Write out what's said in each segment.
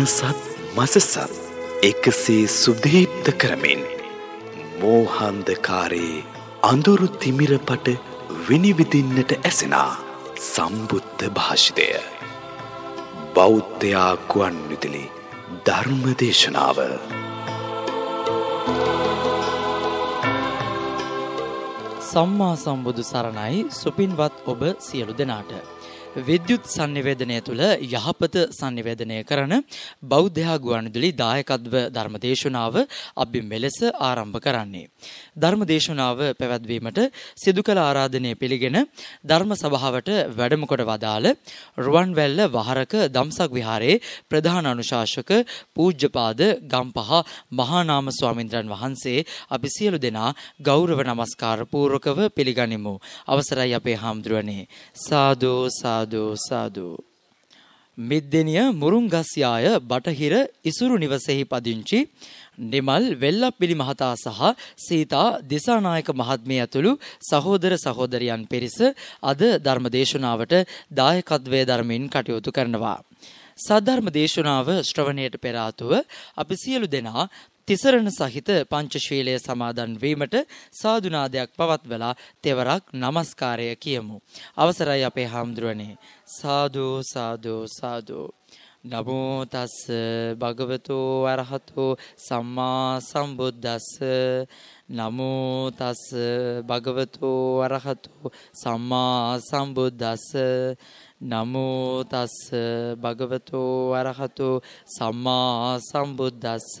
මනසත් මසසත් එකසේ සුදීප්ත කරමින් මෝහන්දකාරයේ අඳුරු තිමිරපට විනිවිදින්නට ඇසෙනා සම්බුද්ධ භාෂිතය. බෞද්ධයා ගුවන් විදුලි ධර්මදේශනාව සම්මා සම්බුදු සරණයි සුපින්වත් ඔබ සියලු දෙනාට. විද්‍යුත් sannivedanaya තුල යහපත sannivedanaya කරන බෞද්ධයා ගුවන්විදුලි දායකත්ව ධර්මදේශනාව අපි මෙලෙස ආරම්භ කරන්නේ. ධර්මදේශනාව පැවැත්වීමට සිදු කළ ආරාධනය පිළිගෙන ධර්ම සභාවට වැඩම කොට වදාළ රුවන්වැල්ල වහරක දම්සක් විහාරයේ ප්‍රධාන අනුශාසක පූජ්‍යපාද ගම්පහ මහානාම ස්වාමින්ද්‍රයන් වහන්සේ අපි සියලු දෙනා ගෞරව නමස්කාර පූර්වකව පිළිගනිමු. අවසරයි අපේ හාමුදුරනේ. සාදු සාදු සාදු සාදු මිද්දෙනිය මුරුංගස්යාය බටහිර ඉසුරු නිවසෙහි පදිංචි නිමල් වෙල්ලප්පිලි මහතා සහ සීතා දිසානායක මහත්මිය ඇතුළු සහෝදර සහෝදරියන් පිරිස අද ධර්මදේශනාවට දායකත්වයේ ධර්මින් කටයුතු කරනවා. සද්ධර්ම දේශනාව ශ්‍රවණයට පෙර අපි සියලු දෙනා තිසරණ සහිත පංචශීලය සමාදන් වීමට සාදුනාදයක් පවත්වලා තෙවරක් নমස්කාරය කියමු. අවසරයි අපේ හාමුදුරනේ. සාදු සාදු සාදු. නමෝ තස් භගවතු අරහතෝ සම්මා සම්බුද්දස්ස නමෝ තස් භගවතු අරහතෝ සම්මා සම්බුද්දස්ස නමෝ තස් භගවතු අරහතෝ සම්මා සම්බුද්දස්ස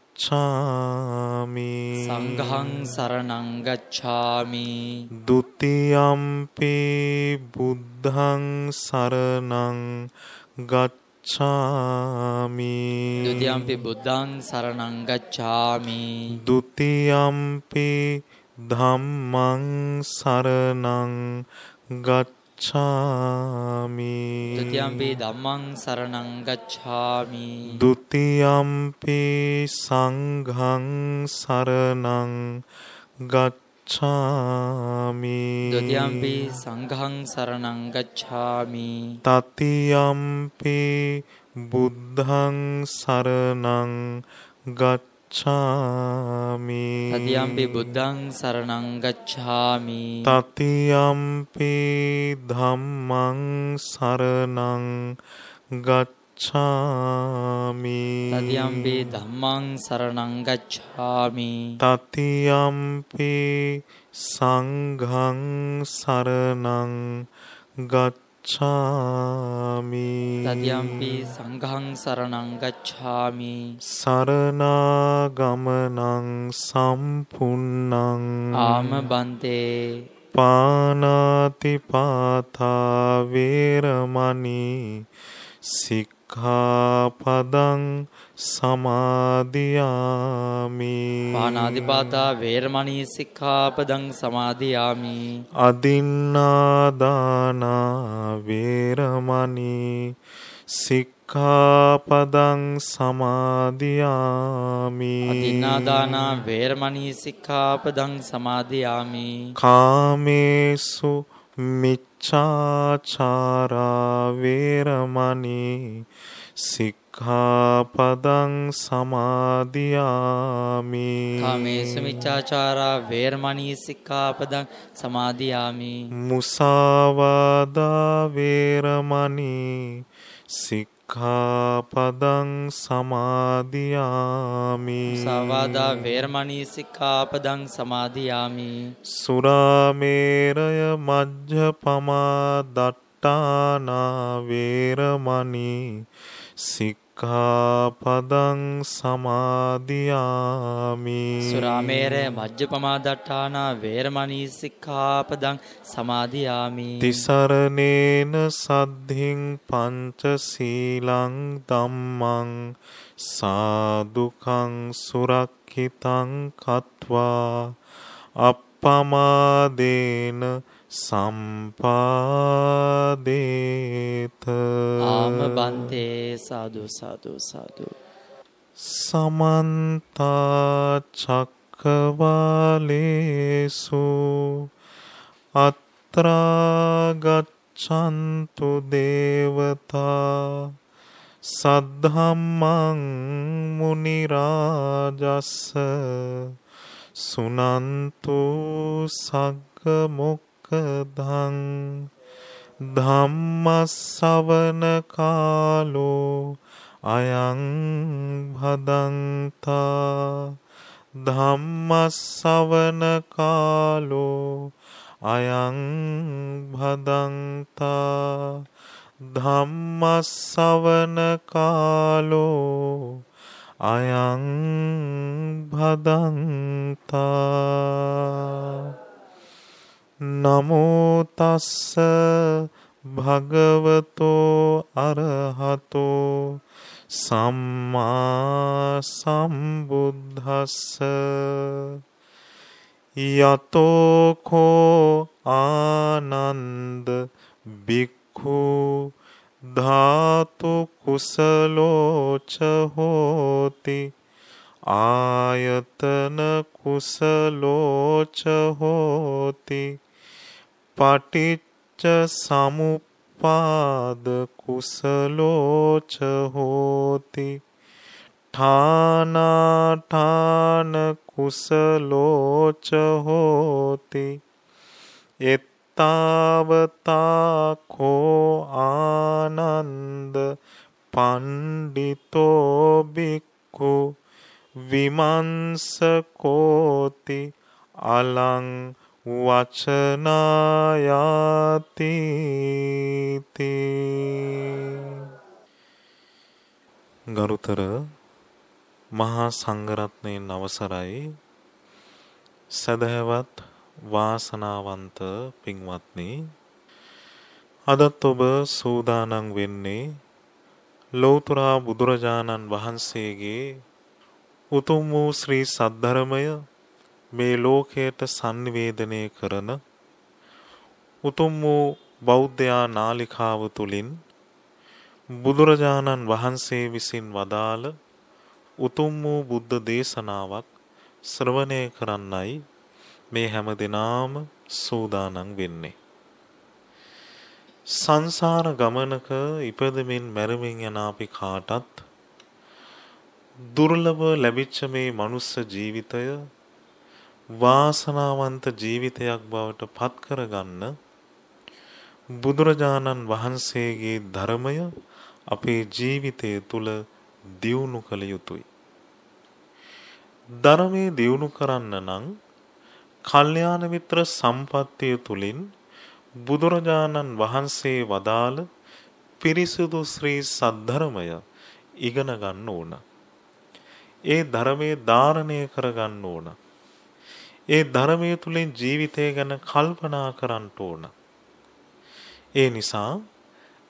ගච්ඡාමි සංඝං සරණං ගච්ඡාමි ဒ ුතියම්පි බුද්ධං සරණං ගච්ඡාමි ဒ ුතියම්පි බුද්ධං සරණං ගච්ඡාමි ဒ ුතියම්පි ධම්මං සරණං ගච්ඡාමි ගච්ඡාමි ဒ ුතියම්පි ධම්මං සරණං ගච්ඡාමි ဒ ුතියම්පි සංඝං සරණං ගච්ඡාමි ဒ ුතියම්පි සංඝං සරණං ගච්ඡාමි තතියම්පි බුද්ධං සරණං ගච්ඡාමි ගච්ඡාමි. තතියම්පි බුද්ධං සරණං ගච්ඡාමි. තතියම්පි ධම්මං සරණං ගච්ඡාමි. තතියම්පි ධම්මං සරණං ගච්ඡාමි. තතියම්පි සංඝං සරණං ගච්ඡාමි ගච්ඡාමි. තදියම්පි සංඝං සරණං ගච්ඡාමි. සරණාගමනං සම්පුන්නං ආම බන්තේ පානාති පාතා වේරමණී සික්ඛාපදං සමාදියාමි. පානාතිපාතා වේරමණී සික්ඛාපදං සමාදියාමි. අදින්නාදානා වේරමණී සික්ඛාපදං සමාදියාමි. අදින්නාදානා වේරමණී සික්ඛාපදං සමාදියාමි. කාමේසු මිච්ඡාචාරා වේරමණී සික් සික්ඛාපදං සමාදියාමි. කාමේසු මිච්ඡාචාරා වේරමණී සික්ඛාපදං සමාදියාමි. මුසාවාදා වේරමණී සික්ඛාපදං සමාදියාමි. සවාදා වේරමණී සික්ඛාපදං සමාදියාමි. සුරාමේරය මජ්ජපමා දට්ටානා වේරමණී සික් සික්ඛාපදං සමාදියාමි. සුරාමේරය මජ්ජපමාදට්ඨානා වේරමණී සික්ඛාපදං සමාදියාමි. තිසරණේන සද්ධින් පංච සීලං ධම්මං සාදුකං සුරක්ඛිතං කତ୍වා. අප්පමාදේන සම්පාදේත ආම බන්තේ සාදු සාදු සාදු. සමන්තා චක්කවාලේසු අත්‍රාගච්ඡන්තු දේවතා සද්ධම්මං මුනි රාජස්ස සුනන්තු සග්ග මොක්කදං ධම්මස්සවන කාලෝ අයං භදන්තා ධම්මස්සවන කාලෝ අයං භදන්තා ධම්මස්සවන කාලෝ අයං භදන්තා නමෝතස්ස භගවතෝ අරහතෝ සම්මා සම්බුද්ධස්ස යතෝකෝ ආනන්ද බික්ඛු ධාතු කුසලෝච හෝති ආයතන කුසලෝච හෝති පටිච්ච සමුප්පාද කුසලෝච හෝති. ඨානාඨාන කුසලෝච හෝති. එත්තාවතා කෝ ආනන්ද පණ්ඩිතෝ බික්ඛු විමංසකෝති. අලං වචනායාතිති. ගරුතර මහා සංඝරත්නයෙන් අවසරයි. සදහවත් වාසනාවන්ත පින්වත්නි අදත් ඔබ සූදානම් වෙන්නේ ලෞතුරා බුදුරජාණන් වහන්සේගේ උතුම් වූ ශ්‍රී සද්ධර්මය මේ ලෝකයට sannivedanaya කරන උතුම් වූ බෞද්ධයා නාලිකාව තුලින් බුදුරජාණන් වහන්සේ විසින් වදාළ උතුම් වූ බුද්ධ දේශනාවක් ශ්‍රවණය කරන්නයි මේ හැම දිනාම සූදානම් වෙන්නේ. සංසාර ගමනක ඉපදමින් මැරමින් යන අපි කාටත් දුර්ලභ ලැබිච්ච මේ මනුස්ස ජීවිතය වාසනාවන්ත ජීවිතයක් බවට පත් කරගන්න බුදුරජාණන් වහන්සේගේ ධර්මය අපේ ජීවිතය තුළ දියුණු කළ යුතුයි. ධර්මයේ දියුණු කරන්න නම් කල්යාණ මිත්‍ර සම්පත්තිය තුලින් බුදුරජාණන් වහන්සේ වදාළ පිරිසුදු ශ්‍රී සද්ධර්මය ඉගෙන ගන්න ඕන. ඒ ධර්මයේ ධාරණය කර ගන්න ඕන. ඒ ධර්මයේ තුලින් ජීවිතය ගැන කල්පනා කරන්න ඕන. ඒ නිසා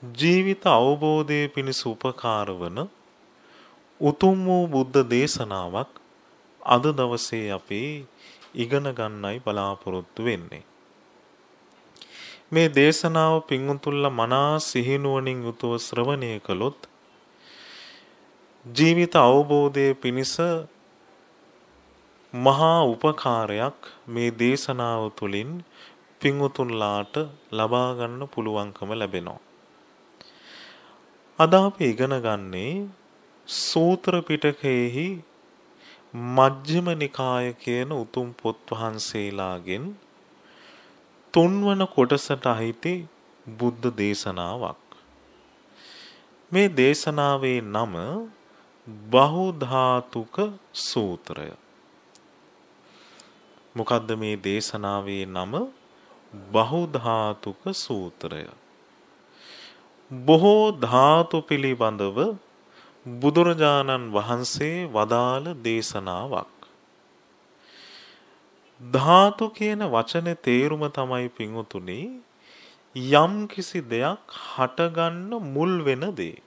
ජීවිත අවබෝධයේ පිණිස උපකාර වන උතුම් වූ බුද්ධ දේශනාවක් අද දවසේ අපි ඉගෙන ගන්නයි බලාපොරොත්තු වෙන්නේ. මේ දේශනාව පිංගුතුල්ල මනා සිහිනුවණින් යුතුව ශ්‍රවණය කළොත් ජීවිත අවබෝධයේ පිණිස මහා උපකාරයක් මේ දේශනාව තුළින් පිංගුතුන්ලාට ලබා ගන්න පුළුවන්කම ලැබෙනවා. අද අපි ඉගෙන ගන්නේ සූත්‍ර පිටකයේහි මජ්ක්‍ධිම නිකාය කියන උතුම් පොත් වහන්සේලාගෙන් තුන්වන කොටසට අහිති බුද්ධ දේශනාවක්. මේ දේශනාවේ නම බහුධාතුක සූත්‍රය. මොකද්ද මේ දේශනාවේ නම? බහුධාතුක සූත්‍රය. බොහෝ ධාතු පිළිබඳව බුදුරජාණන් වහන්සේ වදාළ දේශනාවක්. ධාතු කියන වචනේ තේරුම තමයි පිංුතුනි යම් කිසි දෙයක් හටගන්න මුල් වෙන දේ.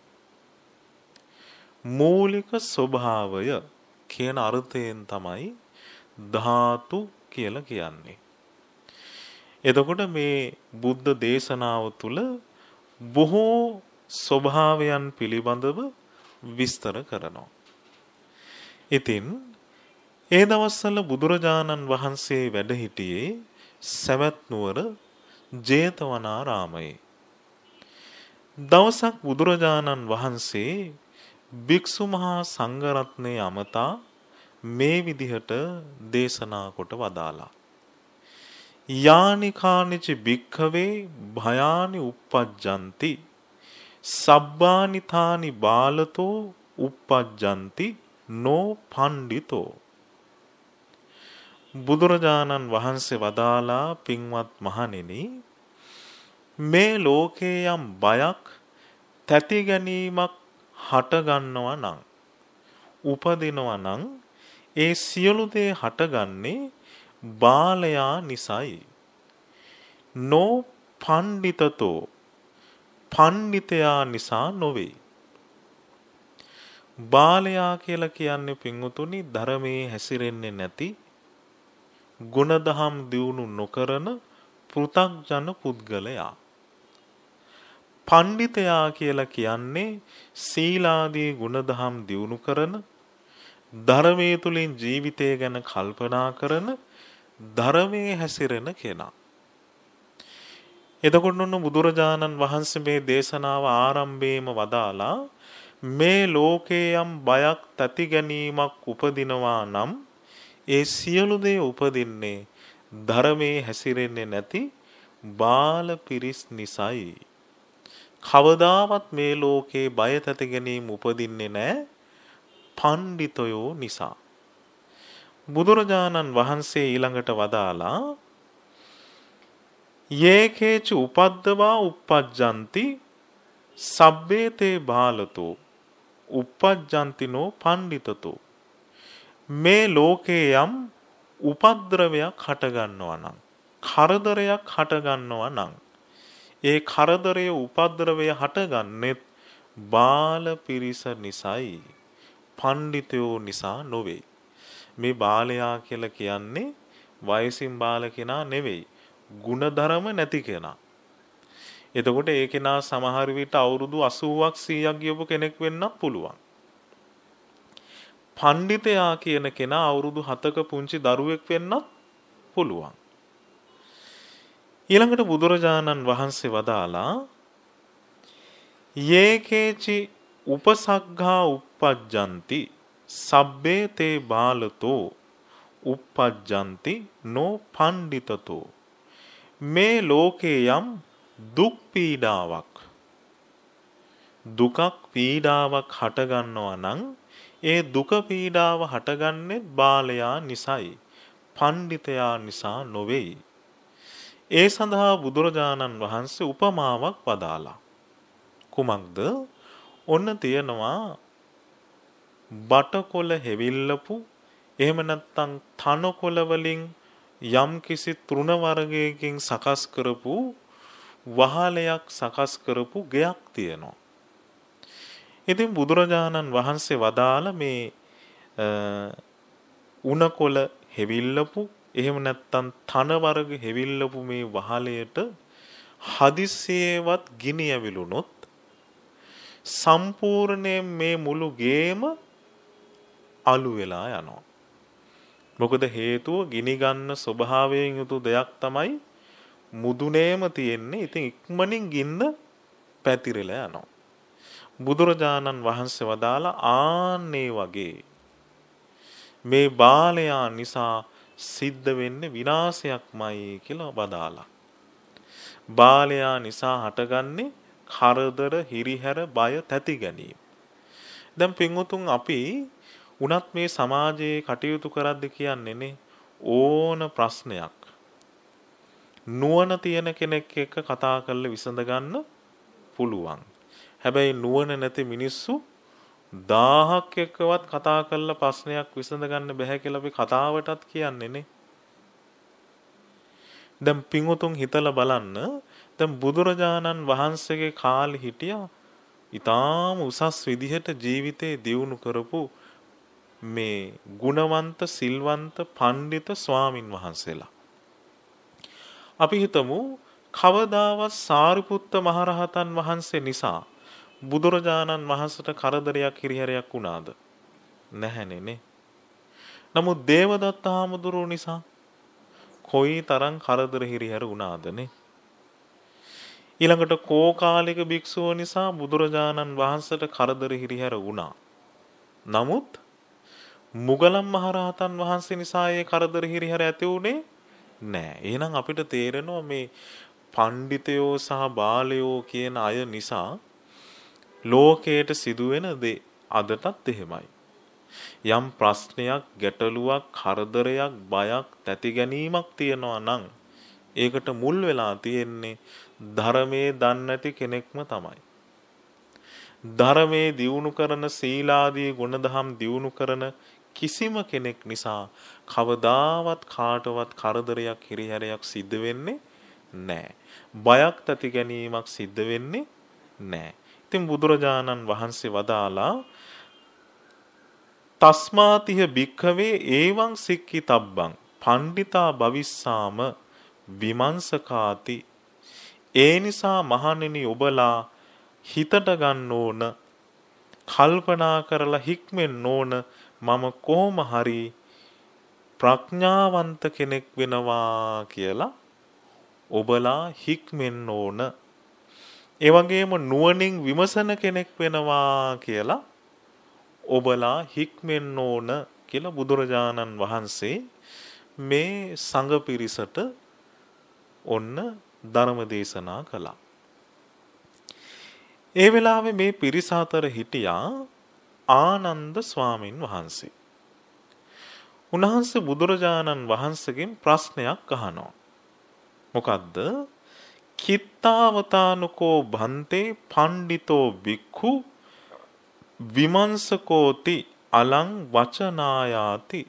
මූලික ස්වභාවය කියන අර්ථයෙන් තමයි ධාතු කියලා කියන්නේ. එතකොට මේ බුද්ධ දේශනාව තුළ බොහෝ ස්වභාවයන් පිළිබඳව විස්තර කරනවා. ඉතින් ඒ දවස්වල බුදුරජාණන් වහන්සේ වැඩ හිටියේ සවැත් නුවර ජේතවනාරාමයේ. දවසක් බුදුරජාණන් වහන්සේ භික්ෂු මහා සංඝරත්නයේ අමතා මේ විදිහට දේශනා කොට වදාලා. යානිකානිච භික්ඛවේ භයානි uppajjanti සබ්බානිතානි බාලතෝ uppajjanti නෝ පණ්ඩිතෝ බුදුරජාණන් වහන්සේ වදාලා පින්වත් මහණෙනි මේ ලෝකේ යම් බයක් තැති ගැනීමක් හටගන්නවා නම් උපදිනවා නම් ඒ සියලු දේ හටගන්නේ බාලයා නිසයි නෝ පණ්ඩිතතෝ පණ්ඩිතයා නිසා නොවේ බාලයා කියලා කියන්නේ පින්වතුනි ධර්මයේ හැසිරෙන්නේ නැති ගුණදහම් දියුණු නොකරන පෘථග්ජන පුද්ගලයා. පණ්ඩිතයා කියලා කියන්නේ සීලාදී ගුණදහම් දියුණු කරන ධර්මයේ තුලින් ජීවිතය ගැන කල්පනා කරන ධර්මයේ හැසිරෙන කෙනා. එතකොට ඔන්න බුදුරජාණන් වහන්සේ මේ දේශනාව ආරම්භයේම වදාලා මේ ලෝකේ යම් බයක් තැති ගැනීමක් උපදිනවා නම් ඒ සියලු දේ උපදින්නේ ධර්මයේ හැසිරෙන්නේ නැති බාල පිරිස් නිසයි. කවදාවත් මේ ලෝකේ බය තැති ගැනීම උපදින්නේ නැහැ පණ්ඩිතයෝ නිසා. බුදුරජාණන් වහන්සේ ඊළඟට වදාලා යේකේච උපද්දවා uppajjanti සබ්බේතේ බාලතෝ uppajjantinෝ පණ්ඩිතතෝ මේ ලෝකේ යම් උපද්‍රවයක් හටගන්නවා නම් කරදරයක් හටගන්නවා නම් ඒ කරදරය උපද්‍රවය හටගන්නෙත් බාල පිරිස නිසයි පණ්ඩිතයෝ නිසා නොවේ මේ බාලයා කියලා කියන්නේ වයසින් බාල කෙනා නෙවෙයි ಗುಣධර්ම නැති කෙනා එතකොට ඒ කෙනා සමහර විට අවුරුදු 80ක් 100ක් ගියපු කෙනෙක් වෙන්නත් පුළුවන්. පණ්ඩිතයා කියන කෙනා අවුරුදු 7ක පුංචි දරුවෙක් වෙන්නත් පුළුවන්. ඊළඟට බුදුරජාණන් වහන්සේ වදාලා යේකේචි උපසග්ගා uppajjanti සබ්බේ තේ බාලතෝ uppajjanti නෝ පණ්ඩිතතෝ. මේ ලෝකේ යම් දුක් පීඩාවක් දුකක් පීඩාවක් හටගන්නවා නම් ඒ දුක පීඩාව හටගන්නේ බාලයා නිසයි පණ්ඩිතයා නිසා නොවේයි. ඒ සඳහා බුදුරජාණන් වහන්සේ උපමාවක් වදාලා කුමක්ද? ඔන්න තියෙනවා බටකොළ හෙවිල්ලපු එහෙම නැත්නම් තනකොළ වලින් යම්කිසි තෘණ වර්ගයකින් සකස් කරපු වහලයක් සකස් කරපු ගෙයක් තියෙනවා. ඉතින් බුදුරජාණන් වහන්සේ වදාළ මේ උණකොළ හෙවිල්ලපු එහෙම නැත්තම් තන වර්ග හෙවිල්ලපු මේ වහලයට හදිස්සියේවත් ගිනි ඇවිලුනොත් සම්පූර්ණයෙන් මේ මුළු ගේම අලු වෙලා යනවා. මොකද හේතුව ගිනි ගන්න ස්වභාවයෙන් යුතු දෙයක් තමයි මුදුනේම තියෙන්නේ. ඉතින් ඉක්මනින් ගින්න පැතිරෙලා යනවා. බුදුරජාණන් වහන්සේ වදාලා ආන්නේ වගේ මේ බාලයා නිසා සිද්ධ වෙන්නේ විනාශයක්මයි කියලා වදාලා. බාලයා නිසා හටගන්නේ කරදර, හිරිහැර, බය, තැති ගැනීම. දැන් පින්වතුන් අපි උනත් මේ සමාජයේ කටයුතු කරද්දී කියන්නේනේ ඕන ප්‍රශ්නයක් නුවණ තියෙන කෙනෙක් එක්ක කතා කරලා විසඳ ගන්න පුළුවන්. හැබැයි නුවණ නැති මිනිස්සු 1000ක් එක්කවත් කතා කරලා ප්‍රශ්නයක් විසඳ ගන්න බැහැ කියලා අපි කතාවටත් කියන්නේ නේ. දැන් පිංගුතුන් හිතලා බලන්න දැන් බුදුරජාණන් වහන්සේගේ කාලේ හිටියා ඊටාම උසස් විදිහට ජීවිතේ දියුණු කරපු මේ ගුණවන්ත සිල්වන්ත පණ්ඩිත ස්වාමින් වහන්සේලා අපි හිතමු කවදාවත් සාරිපුත්ත මහරහතන් වහන්සේ නිසා බුදුරජාණන් වහන්සේට කරදරයක් හිරිහැරයක් වුණාද? නැහැනේ නේ. නමුත් දේවදත්ත හාමුදුරුවෝ නිසා කොයි තරම් කරදර හිරිහැර වුණාද නේ. ඊළඟට කෝකාලික භික්ෂුව නිසා බුදුරජාණන් වහන්සේට කරදර හිරිහැර වුණා. නමුත් මුගලන් මහරහතන් වහන්සේ නිසා ඒ කරදර හිරිහැර ඇති වුණේ නෑ. එහෙනම් අපිට තේරෙනවා මේ පණ්ඩිතයෝ සහ බාලයෝ කියන අය නිසා ලෝකයට සිදුවෙන දේ අදටත් එහෙමයි. යම් ප්‍රශ්නයක්, ගැටලුවක්, කරදරයක්, බයක්, තැති ගැනීමක් තියෙනවා නම් ඒකට මුල් වෙලා තියෙන්නේ ධර්මයේ දන්නේ නැති කෙනෙක්ම තමයි. ධර්මයේ දියුණු කරන සීලාදී ගුණධම් දියුණු කරන කිසිම කෙනෙක් නිසා කවදාවත් කාටවත් කරදරයක් හිරිහැරයක් සිද්ධ වෙන්නේ නැහැ. බයක් තති ගැනීමක් සිද්ධ වෙන්නේ නැහැ. ඉතින් බුදුරජාණන් වහන්සේ වදාලා තස්මාතිහ භික්ඛවේ ඒවං සික්කි තබ්බං පණ්ඩිතා භවිස්සාම විමංශකාති ඒ නිසා මහණෙනි ඔබලා හිතට ගන්න ඕන කල්පනා කරලා හික්මෙන්න ඕන මම කොහොම හරි ප්‍රඥාවන්ත කෙනෙක් වෙනවා කියලා ඔබලා හික්මෙන්න ඕන. ඒ වගේම නුවණින් විමසන කෙනෙක් වෙනවා කියලා ඔබලා හික්මෙන්න ඕන කියලා බුදුරජාණන් වහන්සේ මේ සංඝ පිරිසට ඔන්න ධර්ම දේශනා කළා. ඒ වෙලාවේ මේ පිරිස අතර හිටියා ආනන්ද ස්වාමින් වහන්සේ. උන්වහන්සේ බුදුරජාණන් වහන්සේගෙන් ප්‍රශ්නයක් අහනවා. මොකද්ද? කිත්තාවතානුකෝ භන්තේ පණ්ඩිතෝ බික්ඛු විමංශකෝති අලං වචනායාති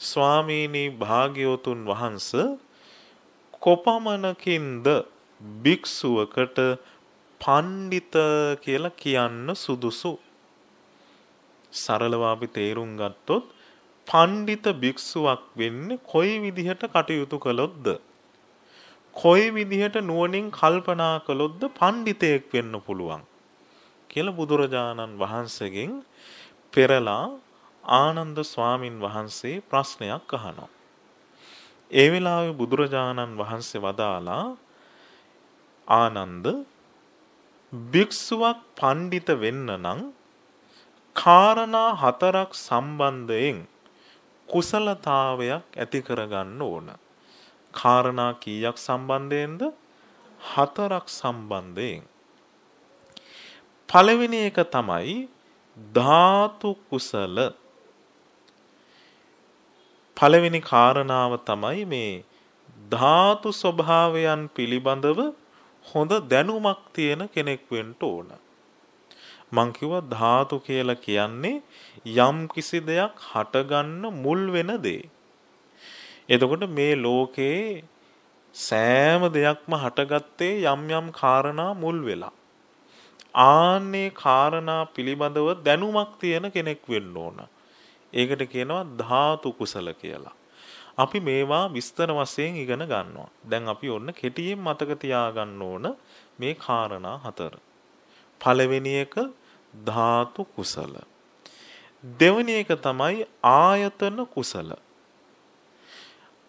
ස්වාමීනි භාග්‍යවතුන් වහන්ස කොපමණකින්ද භික්ෂුවකට පණ්ඩිත කියලා කියන්න සුදුසු සරලව අපි තේරුම් ගත්තොත් පණ්ඩිත භික්ෂුවක් වෙන්නේ කොයි විදිහට කටයුතු කළොත්ද කොයි විදිහට නුවණින් කල්පනා කළොත්ද පණ්ඩිතයෙක් වෙන්න පුළුවන් කියලා බුදුරජාණන් වහන්සේගෙන් පෙරලා ආනන්ද ස්වාමින් වහන්සේ ප්‍රශ්නයක් අහනවා. ඒ වෙලාවේ බුදුරජාණන් වහන්සේ වදාලා ආනන්ද භික්ෂුවක් පණ්ඩිත වෙන්න නම් කාරණා හතරක් සම්බන්ධයෙන් කුසලතාවයක් ඇති කරගන්න ඕන. කාරණා කීයක් සම්බන්ධයෙන්ද? හතරක් සම්බන්ධයෙන්. පළවෙනි එක තමයි ධාතු කුසල පළවෙනි කාරණාව තමයි මේ ධාතු ස්වභාවයන් පිළිබඳව හොඳ දැනුමක් තියෙන කෙනෙක් වෙන්න ඕන. මං කිව්වා ධාතු කියලා කියන්නේ යම් කිසි දෙයක් හටගන්න මුල් වෙන දේ. එතකොට මේ ලෝකේ සෑම දෙයක්ම හටගත්තේ යම් යම් කාරණා මුල් වෙලා. ආන්නේ කාරණා පිළිබඳව දැනුමක් තියෙන කෙනෙක් වෙන්න ඕන. ඒකට කියනවා ධාතු කුසල කියලා. අපි මේවා විස්තර වශයෙන් ඉගෙන ගන්නවා. දැන් අපි ඔන්න කෙටියෙන් මතක තියාගන්න ඕන මේ කාරණා හතර. පළවෙනි එක ධාතු කුසල. දෙවෙනි එක තමයි ආයතන කුසල.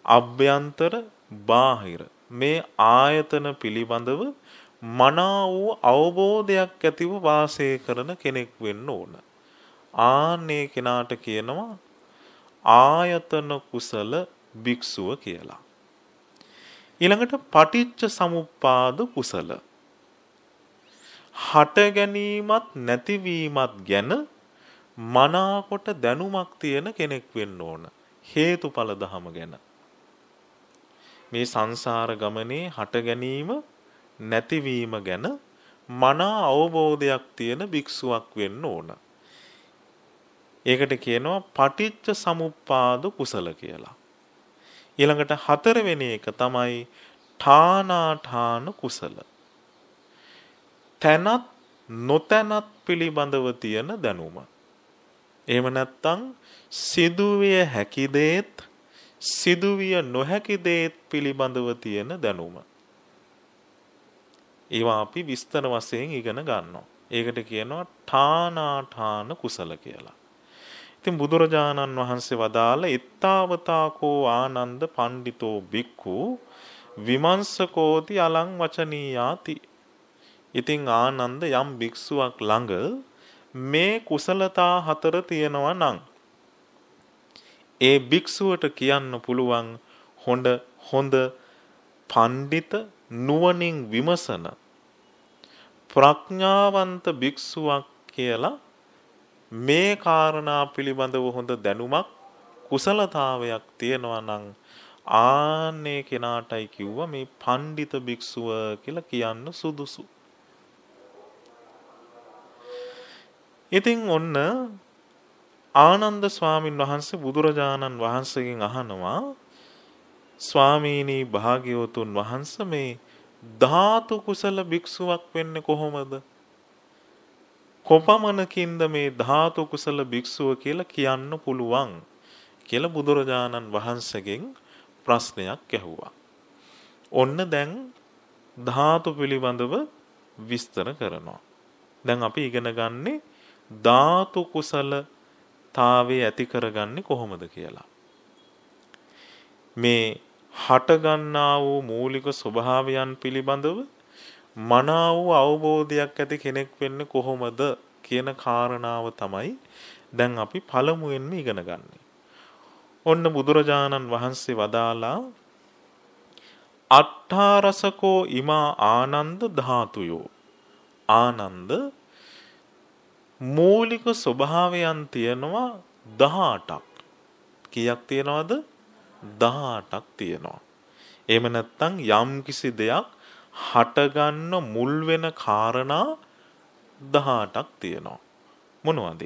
අභ්‍යන්තර බාහිර මේ ආයතන පිළිබඳව මනා වූ අවබෝධයක් ඇතිව වාසය කරන කෙනෙක් වෙන්න ඕන. ආන්නේ කෙනාට කියනවා ආයතන කුසල භික්ෂුව කියලා. ඊළඟට පටිච්ච සමුප්පාද කුසල. හට ගැනීමත් නැතිවීමත් ගැන මනාකොට දැනුමක් තියෙන කෙනෙක් වෙන්න ඕන. හේතුඵල ධම ගැන. මේ සංසාර ගමනේ හට ගැනීම නැතිවීම ගැන මනා අවබෝධයක් තියෙන භික්ෂුවක් වෙන්න ඕන. ඒකට කියනවා පටිච්ච සමුප්පාද කුසල කියලා. ඊළඟට හතරවෙනි එක තමයි ඨානාඨාන කුසල. තැනත් නොතැනත් පිළිබඳව තියෙන දැනුම. එහෙම නැත්නම් සිදුවිය හැකි දේත් සිදුවිය නොහැකි දේත් පිළිබඳව තියෙන දැනුම. ඒවා අපි විස්තර වශයෙන් ඉගෙන ගන්නවා. ඒකට කියනවා ඨානාඨාන කුසල කියලා. ඉතින් බුදුරජාණන් වහන්සේ වදාළ ittavataකෝ ආනන්ද පණ්ඩිතෝ බික්ඛු විමංශකෝති අලං වචනීයාති. ඉතින් ආනන්ද යම් භික්ෂුවක් ළඟ මේ කුසලතා හතර තියෙනවා නම් ඒ භික්ෂුවට කියන්න පුළුවන් හොඳ හොඳ පණ්ඩිත නුවණින් විමසන ප්‍රඥාවන්ත භික්ෂුවක් කියලා මේ කාරණා පිළිබඳව හොඳ දැනුමක් කුසලතාවයක් තියෙනවා නම් ආන්නේ කෙනාටයි කිව්වා මේ පණ්ඩිත භික්ෂුව කියලා කියන්න සුදුසු. ඉතින් ඔන්න ආනන්ද ස්වාමින් වහන්සේ බුදුරජාණන් වහන්සේගෙන් අහනවා ස්වාමීනී භාග්‍යවතුන් වහන්සේ මේ ධාතු කුසල භික්ෂුවක් වෙන්නේ කොහොමද? කොපමණකින්ද මේ ධාතු කුසල භික්ෂුව කියලා කියන්න පුළුවන් කියලා බුදුරජාණන් වහන්සේගෙන් ප්‍රශ්නයක් ඇහුවා. ඔන්න දැන් ධාතු පිළිබඳව විස්තර කරනවා. දැන් අපි ඉගෙන ගන්නේ ධාතු කුසල තාවේ ඇති කරගන්නේ කොහොමද කියලා. මේ හටගන්නා වූ මූලික ස්වභාවයන් පිළිබඳව මනා වූ අවබෝධයක් ඇති කෙනෙක් වෙන්නේ කොහොමද කියන කාරණාව තමයි දැන් අපි පළමුවෙන්ම ඉගෙන ගන්නේ. ඔන්න බුදුරජාණන් වහන්සේ වදාලා අට්ඨාරසකෝ ඉමා ආනන්ද ධාතුයෝ ආනන්ද මූලික ස්වභාවයන් තියෙනවා 18ක්. කීයක් තියෙනවද? 18ක් තියෙනවා. එහෙම නැත්නම් යම් කිසි දෙයක් හටගන්න මුල් වෙන කාරණා 18ක් තියෙනවා. මොනවද?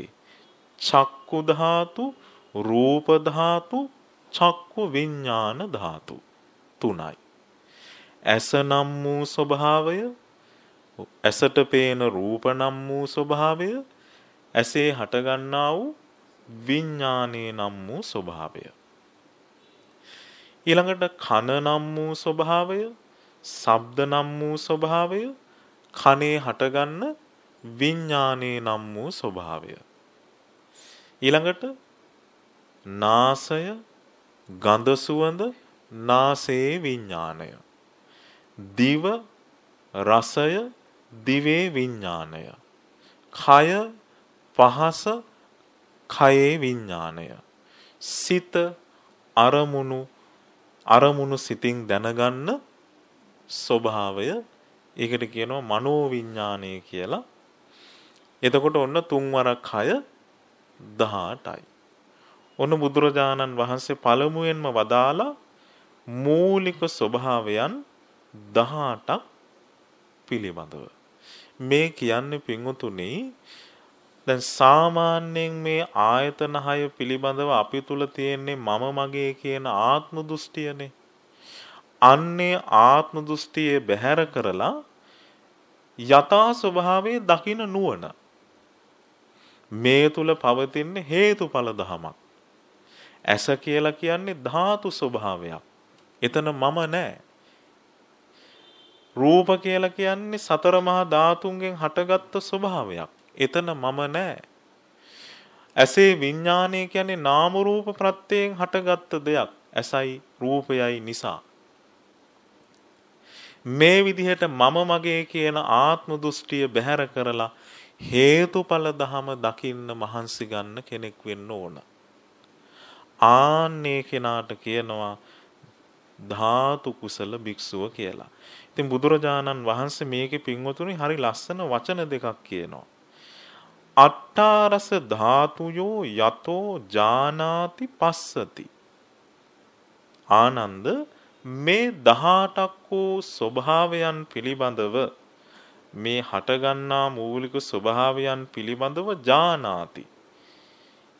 චක්කු ධාතු, රූප ධාතු, චක්කු විඥාන ධාතු තුනයි. ඇස නම් වූ ස්වභාවය, ඇසට පේන රූප නම් වූ ස්වභාවය, ඇසේ හටගන්නා වූ විඤ්ඥානයේ නම් වූ ස්වභාවය. ඊළඟට කන නම් වූ ස්වභාවය සබ්ද නම් වූ ස්වභාවය කනේ හටගන්න විඤ්ඥානයේ නම් වූ ස්වභාවය. ඊළඟට නාසය ගඳසුවඳ නාසේ විඤ්ඥානය. දිව රසය දිවේ විඤ්ඥානය. කය පහස කයේ විඤ්ඥානය. සිත අරමුණු අරමුණු සිතින් දැනගන්න ස්වභාවය ඒකට කියනවා මනෝවිඤ්ඥානය කියලා. එතකොට ඔන්න තුන්වරක් කය දහටයි. ඔන්න බුදුරජාණන් වහන්සේ පළමුුවෙන්ම වදාලා මූලික ස්වභාවයන් දහටක් පිළිබඳව. මේ කියන්න පිංහතුනේ දැන් සාමාන්‍යයෙන් මේ ආයතන හය පිළිබඳව අපි තුල තියෙන්නේ මම මගේ කියන ආත්ම දෘෂ්ටියනේ. අන්නේ ආත්ම දෘෂ්ටියේ බැහැර කරලා යථා ස්වභාවයේ දකින නුවණ. මේ තුල පවතින හේතුඵල ධමයක්. ඇස කියලා කියන්නේ ධාතු ස්වභාවයක්. එතන මම නෑ. රූප කියලා කියන්නේ සතර මහා ධාතුන්ගෙන් හටගත්තු ස්වභාවයක්. එතන මම නෑ. ඇසේ විඤ්ඥානය කියන්නේ නාමරූප ප්‍රත්‍යයෙන් හටගත්ත දෙයක් ඇසයි රූපයයි නිසා. මේ විදිහට මම මගේ කියන ආත්ම දෘෂ්ටිය බැහැර කරලා හේතුඵල දහම දකින්න මහන්සි ගන්න කෙනෙක් වෙන්න ඕන. ආන්නේ කෙනාට කියනවා ධාතු කුසල භික්ෂුව කියලා. ඉතින් බුදුරජාණන් වහන්සේ මේකේ පින්වතුනි හරි ලස්සන වචන දෙකක් කියනවා. අට්ටාරස ධාතුයෝ යතෝ ජානාති පස්සති. ආනන්ද මේ දහටක් වූ ස්වභාවයන් පිළිබඳව මේ හටගන්නා මූලික ස්වභාවයන් පිළිබඳව ජානාති.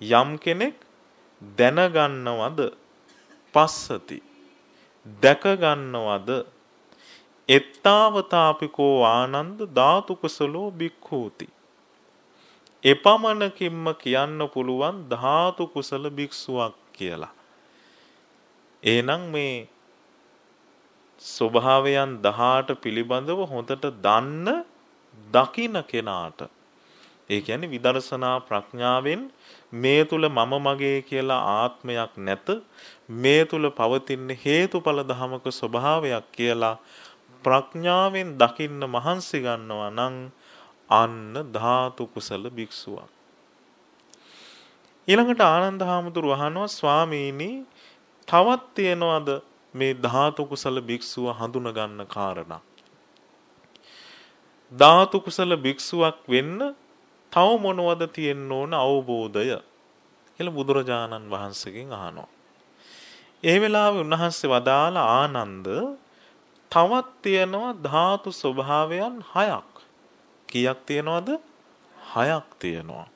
යම් කෙනෙක් දැනගන්නවද පස්සති. දැකගන්නවද එත්තාවතාපිකෝ ආනන්ද ධාතුකුසලෝ බික්හූති. එපමණකින්ම කියන්න පුළුවන් ධාතු කුසල භික්ෂුවක් කියලා. එහෙනම් මේ ස්වභාවයන් 18 පිළිබඳව හොඳට දන්න දකින කෙනාට ඒ කියන්නේ විදර්ශනා ප්‍රඥාවෙන් මේ තුල මම මගේ කියලා ආත්මයක් නැත මේ තුල පවතින හේතුඵල ධමක ස්වභාවයක් කියලා ප්‍රඥාවෙන් දකින්න මහන්සි ගන්නවා නම් අන්න ධාතු කුසල භික්ෂුවක් ඊළඟට ආනන්ද හාමුදුරුව අහනවා ස්වාමීනි තවත් තියනවාද මේ ධාතු කුසල භික්ෂුව හඳුන ගන්න කාරණා ධාතු කුසල භික්ෂුවක් වෙන්න තව මොනවද තියෙන්න ඕන අවබෝධය කියලා බුදුරජාණන් වහන්සේගෙන් අහනවා. ඒ වෙලාවේ උන්වහන්සේ වදාළ ආනන්ද තවත් තියෙනවා ධාතු ස්වභාවයන් හයක්. කීයක් තියෙනවද? හයක් තියෙනවා.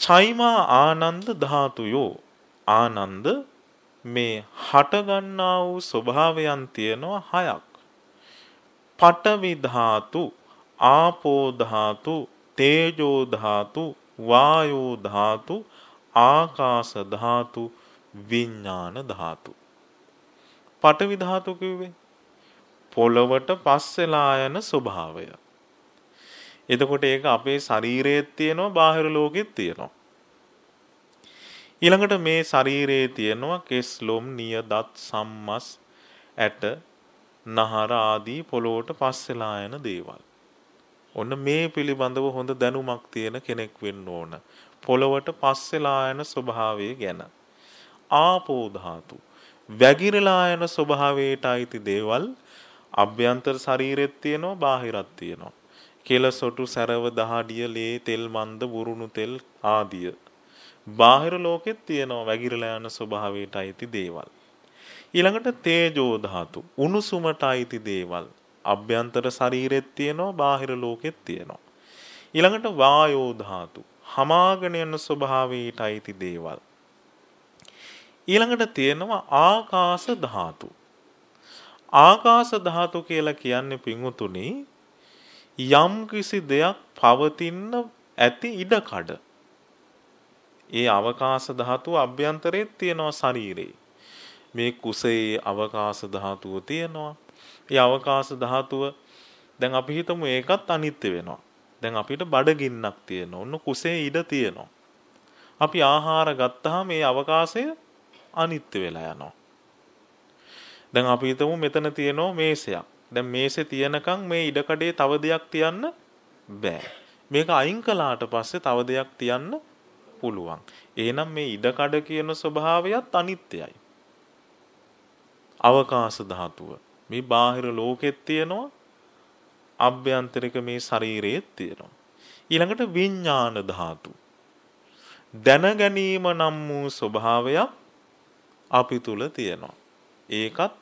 චෛමා ආනන්ද ධාතුයෝ ආනන්ද මේ හටගන්නා වූ ස්වභාවයන් තියෙනවා හයක්. පඨවි ධාතු, ආපෝ ධාතු, තේජෝ ධාතු, වායෝ ධාතු, ආකාශ ධාතු, විඥාන ධාතු. පඨවි ධාතු කිව්වේ පොළවට පස්සෙලා යන ස්වභාවය. එතකොට ඒක අපේ ශරීරයේත් තියෙනවා බාහිර ලෝකෙත් තියෙනවා. ඊළඟට මේ ශරීරයේ තියෙනවා කෙස් ලොම් නිය දත් සම්මස් ඇට නහර ආදී පොළොවට පස්සෙලා යන දේවල්. ඔන්න මේ පිළිබඳව හොඳ දැනුමක් තියෙන කෙනෙක් වෙන්න ඕන. පොළොවට පස්සෙලා යන ස්වභාවය ගැන. ආපෝ ධාතු වැగిරලා යන ස්වභාවයට අයිති දේවල් අභ්‍යන්තර ශරීරෙත් තියෙනවා බාහිරත් තියෙනවා. කෙලසොටු සැරව දහඩිය ලේ තෙල් මන්ද බුරුණු තෙල් ආදිය. බාහිර ලෝකෙත් තියෙනවා වැగిරලා යන ස්වභාවයට අයිති දේවල්. ඊළඟට තේජෝ ධාතු උණුසුමට අයිති දේවල් අභ්‍යන්තර ශරීරෙත් තියෙනවා බාහිර ලෝකෙත් තියෙනවා ඊළඟට වායෝ ධාතු හමාගෙන යන ස්වභාවයට අයිති දේවල් ඊළඟට තියෙනවා ආකාශ ධාතු ආකාශ ධාතු කියලා කියන්නේ පිංුතුනි යම් කිසි දෙයක් පවතින්න ඇති ඉඩකඩ ඒ අවකාශ ධාතුව අභ්‍යන්තරයේ තියෙනවා ශරීරේ මේ කුසයේ අවකාශ ධාතුව තියෙනවා. ඒ අවකාශ ධාතුව දැන් අපි හිතමු ඒකත් අනිත්‍ය වෙනවා. දැන් අපිට බඩගින්නක් තියෙනවා. ඔන්න කුසේ ඉඩ තියෙනවා. අපි ආහාර ගත්තාම මේ අවකාශය අනිත්‍ය වෙලා යනවා. දැන් අපි හිතමු මෙතන තියෙනවා මේසයක්. දැන් මේසේ තියනකම් මේ ඉඩකඩේ තව දෙයක් තියන්න බෑ. මේක අයින් කළාට පස්සේ තව දෙයක් තියන්න පුළුවන්. එහෙනම් මේ ඉඩකඩ කියන ස්වභාවයත් අනිත්‍යයි. අවකාශ ධාතුව. මේ බාහිර ලෝකෙත් තියෙනවා. අභ්‍යන්තරික මේ ශරීරයේත් තියෙනවා. ඊළඟට විඥාන ධාතු. දැන ගැනීම නම් වූ ස්වභාවයක් අපි තුල තියෙනවා. ඒකත්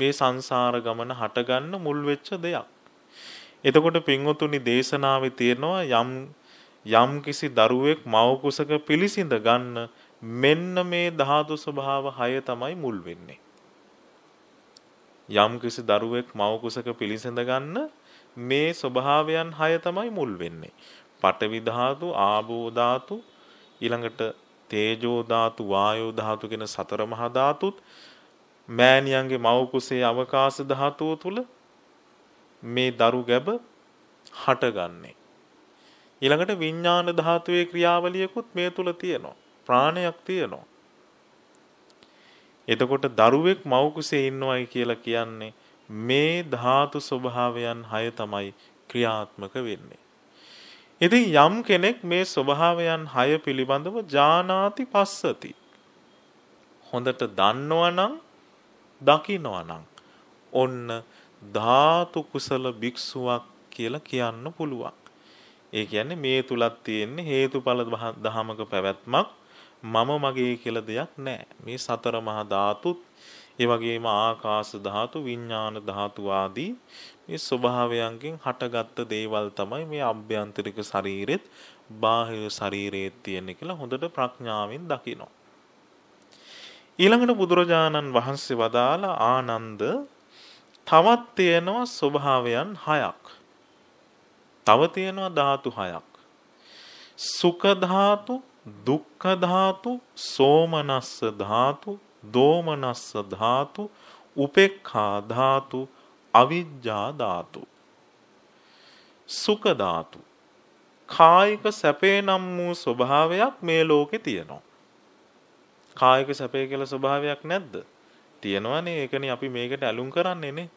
මේ සංසාර ගමන හටගන්න මුල් වෙච්ච දෙයක්. එතකොට පින්වතුනි දේශනාවේ තියෙනවා යම් යම් කිසි දරුවෙක් මව කුසක පිළිසිඳ ගන්න මෙන්න මේ ධාතු ස්වභාව 6 තමයි මුල් වෙන්නේ. යම් කිසි දරුවෙක් මව කුසක පිළිසඳ ගන්න මේ ස්වභාවයන් හය තමයි මුල් වෙන්නේ. පඨවි ධාතු, ආභෝ ධාතු, ඊළඟට තේජෝ ධාතු, වායෝ ධාතු කියන සතර මහා ධාතුත් මෑණියන්ගේ මව කුසේ අවකාශ ධාතුව තුල මේ දරු ගැබ හටගන්නේ. ඊළඟට විඥාන ධාතුවේ ක්‍රියාවලියකුත් මේ තුල තියෙනවා. ප්‍රාණයක් තියෙනවා. එතකොට දරුවෙක් මව් කුසේ ඉන්නවයි කියලා කියන්නේ මේ ධාතු ස්වභාවයන් හය තමයි ක්‍රියාත්මක වෙන්නේ. ඉතින් යම් කෙනෙක් මේ ස්වභාවයන් හය පිළිබඳව ජානාති පස්සති. හොඳට දන්නවනම් දකින්නවනම් ඔන්න ධාතු කුසල භික්ෂුවක් කියලා කියන්න පුළුවන්. ඒ කියන්නේ මේ තුලත් තියෙන්නේ හේතුඵල දහමක පැවැත්මක් මම මගේ කියලා දෙයක් නැහැ. මේ සතර මහා ධාතුත් ඒ වගේම ආකාශ ධාතු, විඥාන ධාතු ආදී මේ ස්වභාවයන්ගෙන් හටගත්ත දේවල් තමයි මේ අභ්‍යන්තරික ශරීරෙත් බාහිර ශරීරයේත් තියෙන කියලා හොඳට ප්‍රඥාවෙන් දකිනවා. ඊළඟට බුදුරජාණන් වහන්සේ වදාළ ආනන්ද තවත් තියෙනවා ස්වභාවයන් හයක්. තව තියෙනවා ධාතු හයක්. සුඛ ධාතු, දුක්ඛ ධාතු, සෝමනස්ස ධාතු, දෝමනස්ස ධාතු, උපේක්ඛා ධාතු, අවිජ්ජා ධාතු. සුඛ ධාතු. කායික සැපේ නම් වූ ස්වභාවයක් මේ ලෝකේ තියෙනවා. කායික සැපේ කියලා ස්වභාවයක් නැද්ද? තියෙනවනේ ඒකනේ අපි මේකට ඇලුම් කරන්නේ නේ.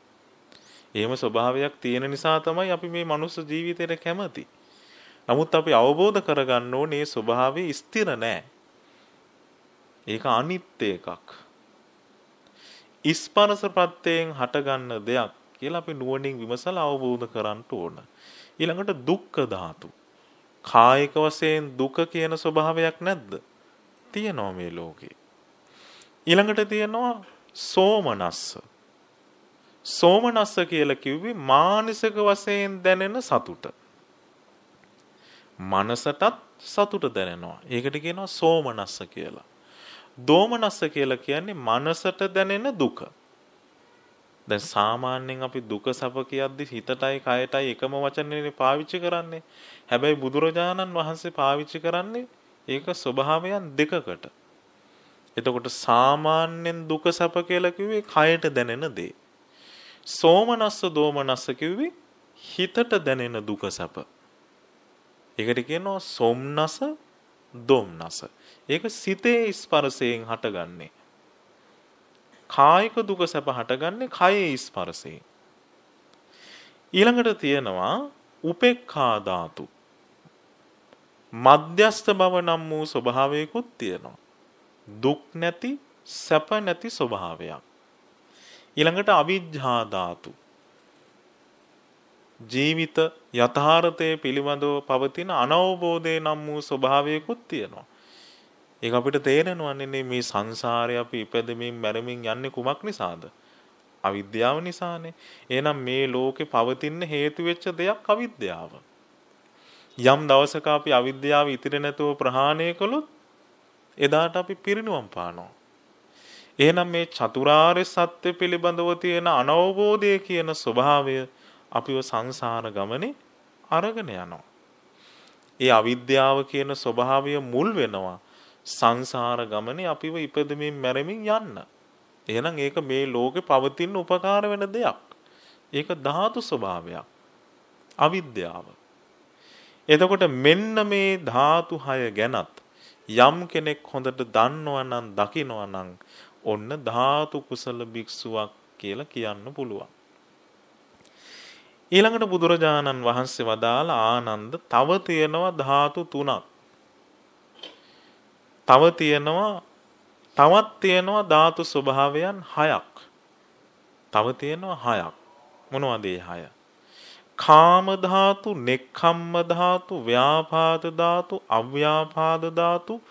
එහෙම ස්වභාවයක් තියෙන නිසා තමයි අපි මේ මනුස්ස ජීවිතයට කැමති. නමුත් අපි අවබෝධ කරගන්න ඕනේ ස්වභාවය ස්ථිර නෑ. ඒක අනිත්‍ය එකක්. ස්පර්ශ ප්‍රත්‍යයෙන් හටගන්න දෙයක් කියලා අපි නුවණින් විමසලා අවබෝධ කරගන්න ඕන. ඊළඟට දුක්ඛ ධාතු. කායික වශයෙන් දුක කියන ස්වභාවයක් නැද්ද? තියෙනවා මේ ලෝකේ. ඊළඟට තියෙනවා සෝමනස්ස. සෝමනස්ස කියලා කිව්වේ මානසික වශයෙන් දැනෙන සතුට. මනසටත් සතුට දැනෙනවා. ඒකට කියනවා සෝමනස්ස කියලා. දෝමනස්ස කියලා කියන්නේ මනසට දැනෙන දුක. දැන් සාමාන්‍යයෙන් අපි දුක සැප කියද්දි හිතටයි කයටයි එකම වචනේනේ පාවිච්චි කරන්නේ. හැබැයි බුදුරජාණන් වහන්සේ පාවිච්චි කරන්නේ ඒක ස්වභාවයන් දෙකකට. එතකොට සාමාන්‍යයෙන් දුක සැප කියලා කිව්වේ කයට දැනෙන දේ. සෝමනස්ස දෝමනස්ස කිව්වේ හිතට දැනෙන දුක සැප. ඒකට කියනවා සොම්නස දොම්නස. ඒක සිතේ ස්පර්ශයෙන් හටගන්නේ. කායික දුක සැප හටගන්නේ කයේ ස්පර්ශයෙන්. ඊළඟට තියෙනවා උපේක්ඛා ධාතු. මධ්‍යස්ත බව නම් වූ ස්වභාවයකුත් තියෙනවා. දුක් නැති සැප නැති ස්වභාවයක්. ඊළඟට අවිජ්ජා ධාතු. ජීවිත යථාර්ථය පිළිබඳව පවතින අනවබෝධය නම් වූ ස්වභාවයකුත් තියෙනවා. ඒක අපිට තේරෙනවන්නේ මේ සංසාරේ අපි ඉපදෙමින් මැරෙමින් යන්නේ කුමක් නිසාද? අවිද්‍යාව නිසානේ. එහෙනම් මේ ලෝකේ පවතින හේතු වෙච්ච දෙයක් අවිද්‍යාව. යම් දවසක අපි අවිද්‍යාව ඉතිර නැතුව ප්‍රහාණය කළොත් එදාට අපි පිරිනුවම් පානවා. එහෙනම් මේ චතුරාර්ය සත්‍ය පිළිබඳව තියෙන අනවබෝධය කියන ස්වභාවය අපිව සංසාර ගමනේ අරගෙන යනවා. ඒ අවිද්‍යාව කියන ස්වභාවය මුල් වෙනවා සංසාර ගමනේ අපිව ඉපදෙමින් මැරෙමින් යන්න. එහෙනම් ඒක මේ ලෝකේ පවතින උපකාර වෙන දෙයක්. ඒක ධාතු ස්වභාවයක්. අවිද්‍යාව. එතකොට මෙන්න මේ ධාතු 6 ගැනත් යම් කෙනෙක් හොඳට දන්නවා නම් දකිනවා නම් ඔන්න ධාතු කුසල භික්ෂුවක් කියලා කියන්න පුළුවන්. ඊළඟට බුදුරජාණන් වහන්සේ වදාළ ආනන්ද තව තියෙනවා ධාතු තුනක්. තව තියෙනවා තවත් තියෙනවා ධාතු ස්වභාවයන් හයක්. තව තියෙනවා හයක්. මොනවද ඒ හය? කාම ධාතු, නෙක්ඛම්ම ධාතු, ව්‍යාපාද ධාතු, අව්‍යාපාද ධාතු,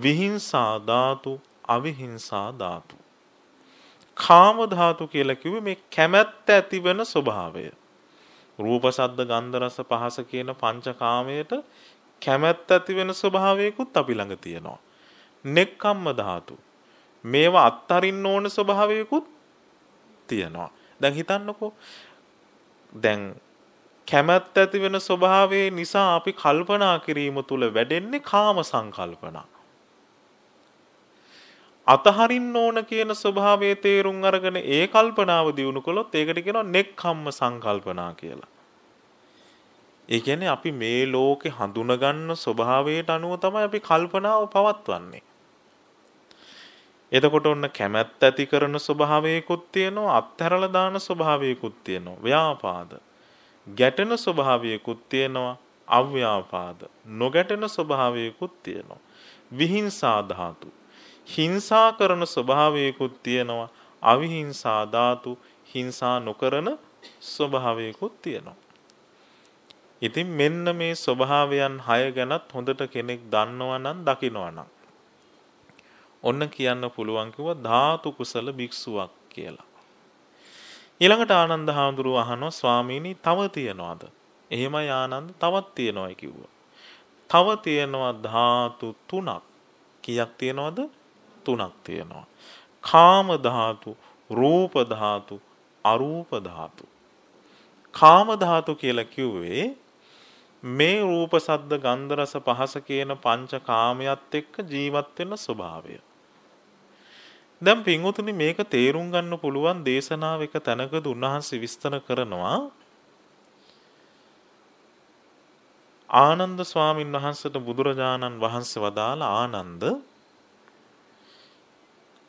විහිංසා ධාතු, අවිහිංසා ධාතු. කාම ධාතු කියලා කිව්වේ මේ කැමැත්ත ඇතිවන ස්වභාවය. රූප ශබ්ද ගන්ධ රස පහස කියන පංචකාමයට කැමැත්ත ඇති වෙන ස්වභාවයකුත් අපි ළඟ තියෙනවා. නෙක්ඛම්ම ධාතු. මේවා අත්තරින්න ඕන ස්වභාවයකුත් තියෙනවා. දැන් හිතන්නකෝ. දැන් කැමැත්ත ඇති වෙන ස්වභාවය නිසා අපි කල්පනා කිරීම තුළ වැඩෙන්නේ කාම සංකල්පනා. අතහරින්න ඕන කියන ස්වභාවයේ තේරුම් අරගෙන ඒ කල්පනාව දියුණු කළොත් ඒකට කියනවා නෙක්ඛම්ම සංකල්පනා කියලා. ඒ කියන්නේ අපි මේ ලෝකේ හඳුනගන්න ස්වභාවයට අනුව තමයි අපි කල්පනාව පවත්වන්නේ. එතකොට ඔන්න කැමැත්ත ඇති කරන ස්වභාවයකුත් තියෙනවා අත්හැරලා දාන ස්වභාවයකුත් තියෙනවා ව්‍යාපාද ගැටෙන ස්වභාවයකුත් තියෙනවා. අව්‍යාපාද. නොගැටෙන ස්වභාවයකුත් තියෙනවා. විහිංසා ධාතු. හිංසා කරන ස්වභාවයකුත් තියෙනවා. අවිහිංසා ධාතු හිංසා නොකරන ස්වභාවයකුත් තියෙනවා. ඉතින් මෙන්න මේ ස්වභාවයන් හය ගැනත් හොඳට කෙනෙක් දන්නවා නම් දකිනවා නම් ඔන්න කියන්න පුළුවන් කිව්වා ධාතු කුසල භික්ෂුවක් කියලා. ඊළඟට ආනන්ද හාමුදුරුව අහනවා ස්වාමීනි තව තියනවාද? එහෙමයි ආනන්ද තවත් තියනවායි කිව්වා. තව තියනවා ධාතු තුනක්. කීයක් තියනවද? තුනක් තියෙනවා. කාම ධාතු, රූප ධාතු, අරූප ධාතු. කාම ධාතු කියලා කිව්වේ මේ රූප සද්ද ගන්ධ රස පහස කියන පංච කාමයට එක්ක ජීවත් වෙන ස්වභාවය. දැන් පින්වතුනි මේක තේරුම් ගන්න පුළුවන් දේශනාව එක තැනකද උන්වහන්සේ විස්තර කරනවා. ආනන්ද ස්වාමින් වහන්සේට බුදුරජාණන් වහන්සේ වදාළ ආනන්ද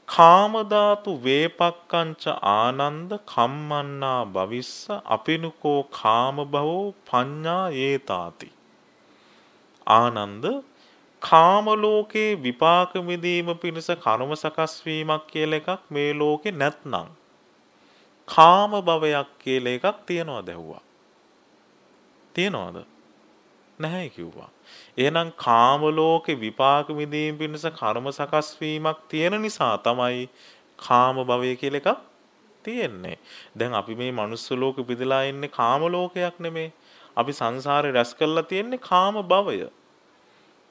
කාමධාතු වේපක්කංච ආනන්ද කම්මන්නා භවිස්ස අපිනුකෝ කාම භවෝ පඤ්ඤා ඒතාති ආනන්ද කාම ලෝකේ විපාක විදීම පිණිස කර්ම සකස් වීමක් කියලා එකක් මේ ලෝකේ නැත්නම් කාම භවයක් කියලා එකක් තියනවද ඇහුවා. තියනවද? නැහැ කිව්වා. එහෙනම් කාම ලෝකේ විපාක විදීම පිණිස කර්ම සකස් වීමක් තියෙන නිසා තමයි කාම භවය කියලා එකක් තියෙන්නේ. දැන් අපි මේ මනුස්ස ලෝකෙ ඉපදලා ඉන්නේ කාම ලෝකයක් නෙමේ. අපි සංසාරේ රැස් කරලා තියෙන්නේ කාම භවය.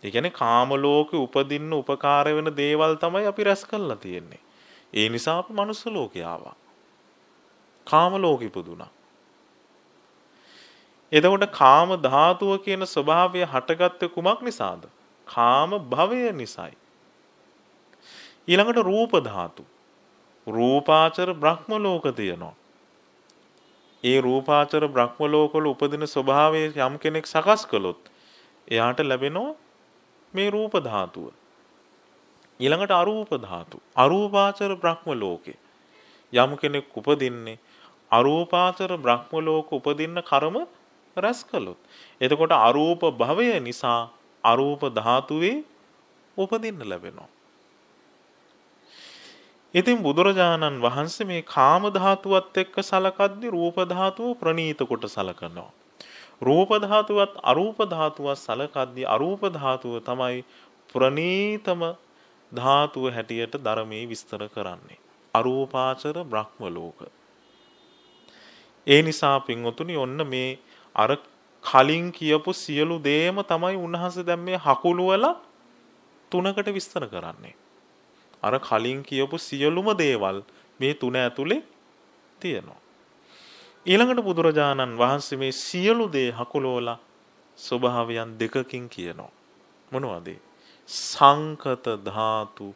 ඒ කියන්නේ කාම ලෝකේ උපදින්න උපකාර වෙන දේවල් තමයි අපි රැස් කරලා තියෙන්නේ. ඒ නිසා අපි මනුස්ස ලෝකේ ආවා. කාම ලෝකෙ ඉපදුනා. එතකොට කාම ධාතුව කියන ස්වභාවය හටගත්තේ කුමක් නිසාද? කාම භවය නිසායි. ඊළඟට රූප ධාතු. රූපාචර බ්‍රහ්ම ලෝක තියෙනවා. ඒ රූපාචර බ්‍රහ්ම ලෝකවල උපදින ස්වභාවය යම් කෙනෙක් සකස් කළොත් එයාට ලැබෙනවා මේ රූප ධාතුව. ඊළඟට අරූප ධාතු. අරූපාචර බ්‍රහ්ම ලෝකේ. යම් කෙනෙක් උපදින්නේ අරූපාචර බ්‍රහ්ම ලෝක උපදින්න කර්ම රැස් කළොත්. එතකොට අරූප භවය නිසා අරූප ධාතුවේ උපදින්න ලැබෙනවා. ඉතින් බුදුරජාණන් වහන්සේ මේ කාම ධාතුවත් එක්ක සලකද්දි රූප ධාතුව ප්‍රනීත කොට සලකනවා. රූප ධාතුවත් අරූප ධාතුවත් සලකද්දී අරූප ධාතුව තමයි ප්‍රනීතම ධාතුව හැටියට ධර්මයේ විස්තර කරන්නේ. අරූපාචර බ්‍රහ්ම ලෝක. ඒ නිසා පින්වතුනි ඔන්න මේ අර කලින් කියපු සියලු දේම තමයි උන්වහන්සේ දැන් මේ හකුළුවල තුනකට විස්තර කරන්නේ. අර කලින් කියපු සියලුම දේවල් මේ තුන ඇතුලේ තියෙනවා. ඊළඟට බුදුරජාණන් වහන්සේ මේ සියලු දේ හකුලෝලා ස්වභාවයන් දෙකකින් කියනවා. මොනවද? සංකත ධාතු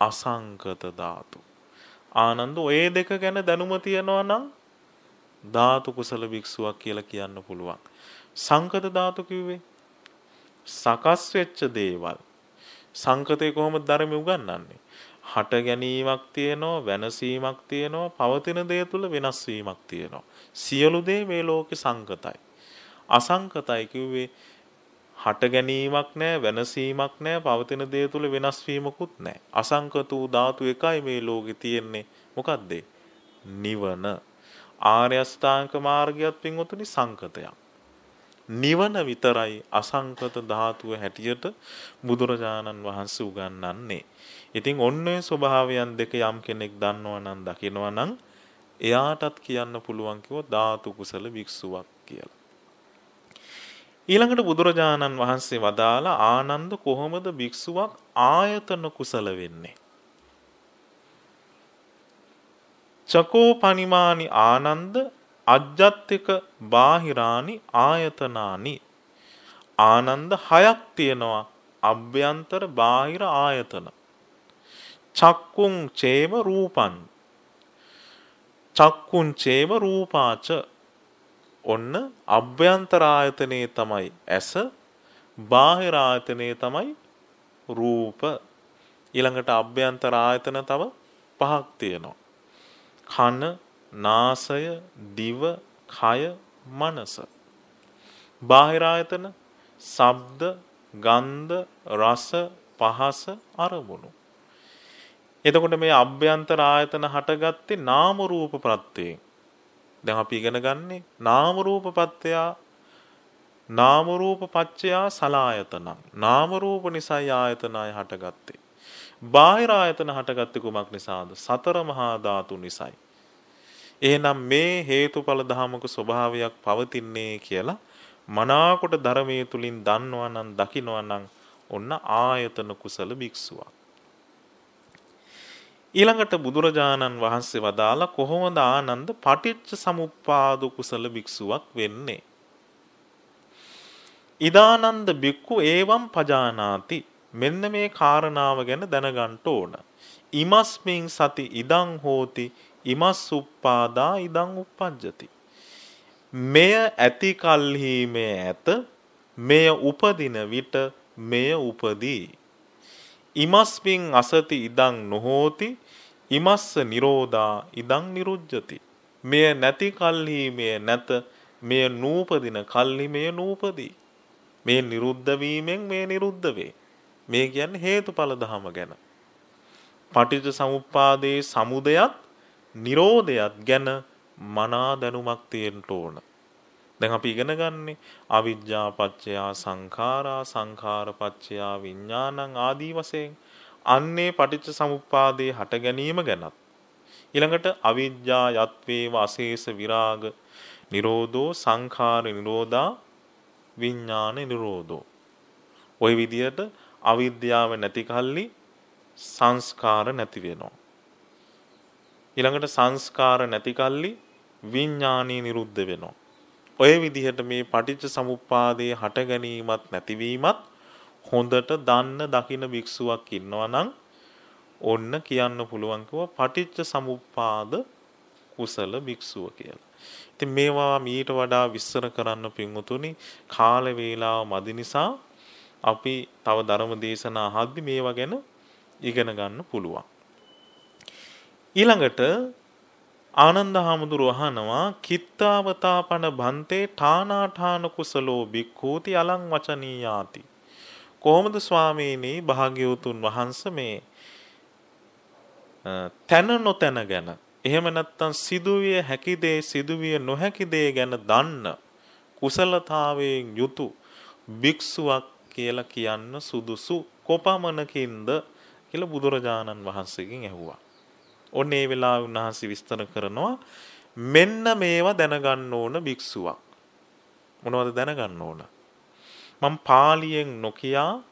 අසංකත ධාතු. ආනන්ද ඔය දෙක ගැන දැනුම තියනවා නම් ධාතු කුසල භික්ෂුවක් කියලා කියන්න පුළුවන්. සංකත ධාතු කිව්වේ සකස් වෙච්ච දේවල්. සංකතේ කොහොමද ධර්මෙ උගන්වන්නේ? හට ගැනීමක් තියෙනවා වෙනසීමක් තියෙනවා පවතින දේ තුල වෙනස් වීමක් තියෙනවා සියලු දේ මේ ලෝකේ සංකතයි. අසංකතයි කිව්වේ හට ගැනීමක් නැහැ වෙනසීමක් නැහැ පවතින දේ තුල වෙනස් වීමකුත් නැහැ අසංකත වූ ධාතු එකයි මේ ලෝකේ තියෙන්නේ. මොකද්ද? නිවන. ආර්ය අෂ්ටාංග මාර්ගයත් පින්වතුනි සංකතයක්. නිවන විතරයි අසංකත ධාතුව හැටියට බුදුරජාණන් වහන්සේ උගන්වන්නේ. ඉතින් ඔන්න ඔය ස්වභාවයන් දෙක යම් කෙනෙක් දන්නවා නම් දකිනවා නම් එයාටත් කියන්න පුළුවන් කිව්ව ධාතු කුසල භික්ෂුවක් කියලා. ඊළඟට බුදුරජාණන් වහන්සේ වදාලා ආනන්ද කොහොමද භික්ෂුවක් ආයතන කුසල වෙන්නේ? චකෝ පනිමානි ආනන්ද අජ්ජත්තික බාහිරානි ආයතනානි ආනන්ද හයක් තියෙනවා අභ්‍යන්තර බාහිර ආයතන චක්කුං චේව රූපන් චක්කුං චේව රූපාච. ඔන්න අභ්‍යන්තර ආයතනේ තමයි ඇස බාහිර ආයතනේ තමයි රූප. ඊළඟට අභ්‍යන්තර ආයතන තව පහක් තියෙනවා. කන නාසය දිව කය මනස. බාහිර ආයතන ශබ්ද ගන්ධ රස පහස අරමුණු. එතකොට මේ අභ්‍යන්තර ආයතන හටගත්තේ නාම රූප ප්‍රත්‍යයෙන්. දැන් අපි ඉගෙන ගන්නේ නාම රූප පත්‍යා නාම රූප පච්චයා සලායතනං. නාම රූප නිසායි ආයතනය හටගත්තේ. බාහිර ආයතන හටගත්තේ කුමක් නිසාද? සතර මහා ධාතු නිසායි. එහෙනම් මේ හේතුඵල ධමක ස්වභාවයක් පවතින්නේ කියලා මනාකොට ධර්මයේ තුලින් දන්නවා නම් දකිනවා නම් ඔන්න ආයතන කුසල භික්ෂුවක්. ඊළඟට බුදුරජාණන් වහන්සේ වදාලා කොහොමද ආනන්ද පටිච්ච සමුප්පාද කුසල භික්ෂුවක් වෙන්නේ? ඉදානන්ද බික්කු ඒවම් පජානාති මෙන්න මේ කාරණාව ගැන දැනගන්න ඕන. ඉමස්මින් සති ඉදං හෝති ඉමස් උප්පාදා ඉදං උප්පජ්ජති. මෙය ඇති කල්හි මේ ඇත මෙය උපදින විට මෙය උපදී. ඉමස්මින් අසති ඉදං නොහෝති ඉමස්ස නිරෝධා ඉදං නිරුජ්ජති. මෙය නැති කල්හි මෙය නැත මෙය නූපදින කල්හි මෙය නූපදී. මේ නිරුද්ධ වීමෙන් මේ නිරුද්ධ වේ. මේ කියන්නේ හේතුඵල ධම ගැන. පටිච්ච සමුප්පාදයේ සමුදයත් නිරෝධයත් ගැන මනා දැනුමක් තියෙන්න ඕන. දැන් අපි ඉගෙන ගන්නේ අවිජ්ජා පත්‍යා සංඛාරා සංඛාර පත්‍යා විඥානං ආදී වශයෙන් අන්නේ පටිච්ච සමුප්පාදයේ හට ගැනීම ගැනත්. ඊළඟට අවිජ්ජා යත්වේව අශේෂ විරාග නිරෝධෝ සංඛාර නිරෝධා විඥාන නිරෝධෝ. ওই විදියට අවිද්‍යාව නැති කල්ලි සංස්කාර නැති වෙනවා. ඊළඟට සංස්කාර නැති කල්ලි විඥානීය නිරුද්ධ වෙනවා. ඔය විදිහට මේ පටිච්ච සමුප්පාදයේ හට ගැනීමත් නැතිවීමත් හොඳට දන්න දකින භික්ෂුවක් ඉන්නවා නම් ඔන්න කියන්න පුළුවන් කිව්වා පටිච්ච සමුප්පාද කුසල භික්ෂුව කියලා. ඉතින් මේවා මීට වඩා විස්තර කරන්න පින්වතුනි කාල වේලාව මදි නිසා අපි තව ධර්ම දේශනා අහද්දි මේවා ගැන ඉගෙන ගන්න පුළුවන්. ඊළඟට ආනන්ද හාමුදුරුව අහනවා කිත්තාවතාපන බන්තේ ඨානාඨාන කුසලෝ බික්ඛූති අලං වචනීයාති කොහොමද ස්වාමීනි භාග්‍යවතුන් වහන්සේ මේ තන නොතන ගැන එහෙම නැත්නම් සිදුවිය හැකි දේ සිදුවිය නොහැකි දේ ගැන දන්න කුසලතාවයෙන් යුතු භික්ෂුවක් කියලා කියන්න සුදුසු කොපමණකින්ද කියලා බුදුරජාණන් වහන්සේගෙන් ඇහුවා. ඔන්න ඒ වෙලාවේ උන්වහන්සේ විස්තර කරනවා මෙන්න මේවා දැනගන්න ඕන භික්ෂුවක්. මොනවද දැනගන්න ඕන? මම පාලියෙන් නොකියා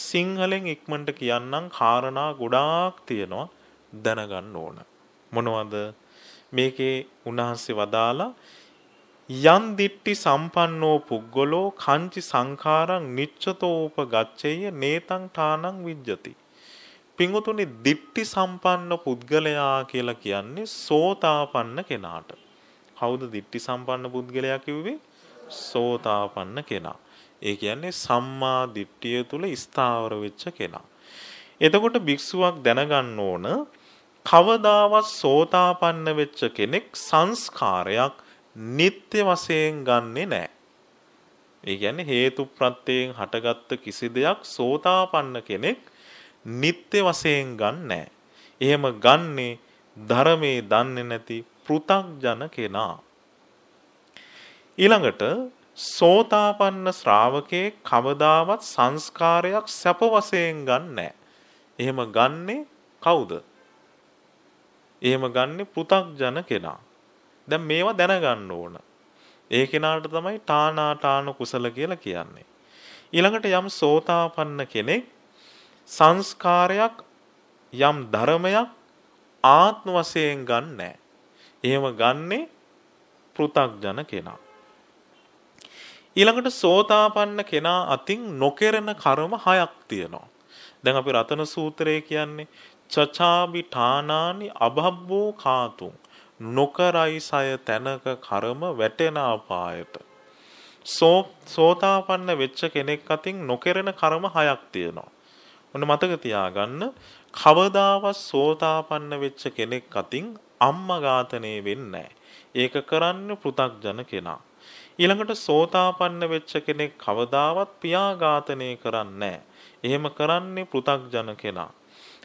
සිංහලෙන් ඉක්මනට කියන්නම් කාරණා ගොඩාක් තියෙනවා දැනගන්න ඕන. මොනවද? මේකේ උන්වහන්සේ වදාලා යන් දිට්ටි සම්පන්නෝ පුද්ගලෝ කංචි සංඛාරං නිච්ඡතෝප ගච්ඡේය නේතං ඨානං විජ්ජති පිංගුතුනි දිට්ටි සම්පන්න පුද්ගලයා කියලා කියන්නේ සෝතාපන්න කෙනාට. කවුද දිට්ටි සම්පන්න පුද්ගලයා කිව්වේ? සෝතාපන්න කෙනා. ඒ කියන්නේ සම්මා දිට්ඨිය තුල ස්ථාවර වෙච්ච කෙනා. එතකොට භික්ෂුවක් දැනගන්න ඕන කවදාවත් සෝතාපන්න වෙච්ච කෙනෙක් සංස්කාරයක් නිත්‍ය වශයෙන් ගන්නෙ නැහැ. ඒ කියන්නේ හේතු ප්‍රත්‍යයෙන් හටගත්ත කිසි දෙයක් සෝතාපන්න කෙනෙක් නිත්‍ය වශයෙන් ගන්නෑ. එහෙම ගන්නේ ධර්මයේ දන්නේ නැති පෘ탁ජන කෙනා. ඊළඟට සෝතාපන්න ශ්‍රාවකේ කවදාවත් සංස්කාරයක් සැප වශයෙන් ගන්නෑ. එහෙම ගන්නේ කවුද? එහෙම ගන්නේ පෘ탁ජන කෙනා. දැන් මේවා දැනගන්න ඕන. ඒ කෙනාට තමයි තානාටාන කුසල කියලා කියන්නේ. ඊළඟට යම් සෝතාපන්න කෙනෙක් සංස්කාරයක් යම් ධර්මයක් ආත්ම වශයෙන් ගන්නෑ. එහෙම ගන්නේ පෘථග්ජන කෙනා. ඊළඟට සෝතාපන්න කෙනා අතින් නොකෙරෙන කර්ම හයක් තියෙනවා. දැන් අපි රතන සූත්‍රය කියන්නේ චචාබි ඨානානි අභබ්බෝ කාතුන් නොකරයි සය තැනක කර්ම වැටෙන අපායට. සෝතාපන්න වෙච්ච කෙනෙක් අතින් නොකෙරෙන කර්ම හයක් තියෙනවා. ඔන්න මතක තියාගන්න කවදාවත් සෝතාපන්න වෙච්ච කෙනෙක් අතින් අම්මා ඝාතනය වෙන්නේ ඒක කරන්න පෘ탁ජන කෙනා. ඊළඟට සෝතාපන්න වෙච්ච කෙනෙක් කවදාවත් පියා ඝාතනය කරන්නේ එහෙම කරන්නේ පෘ탁ජන කෙනා.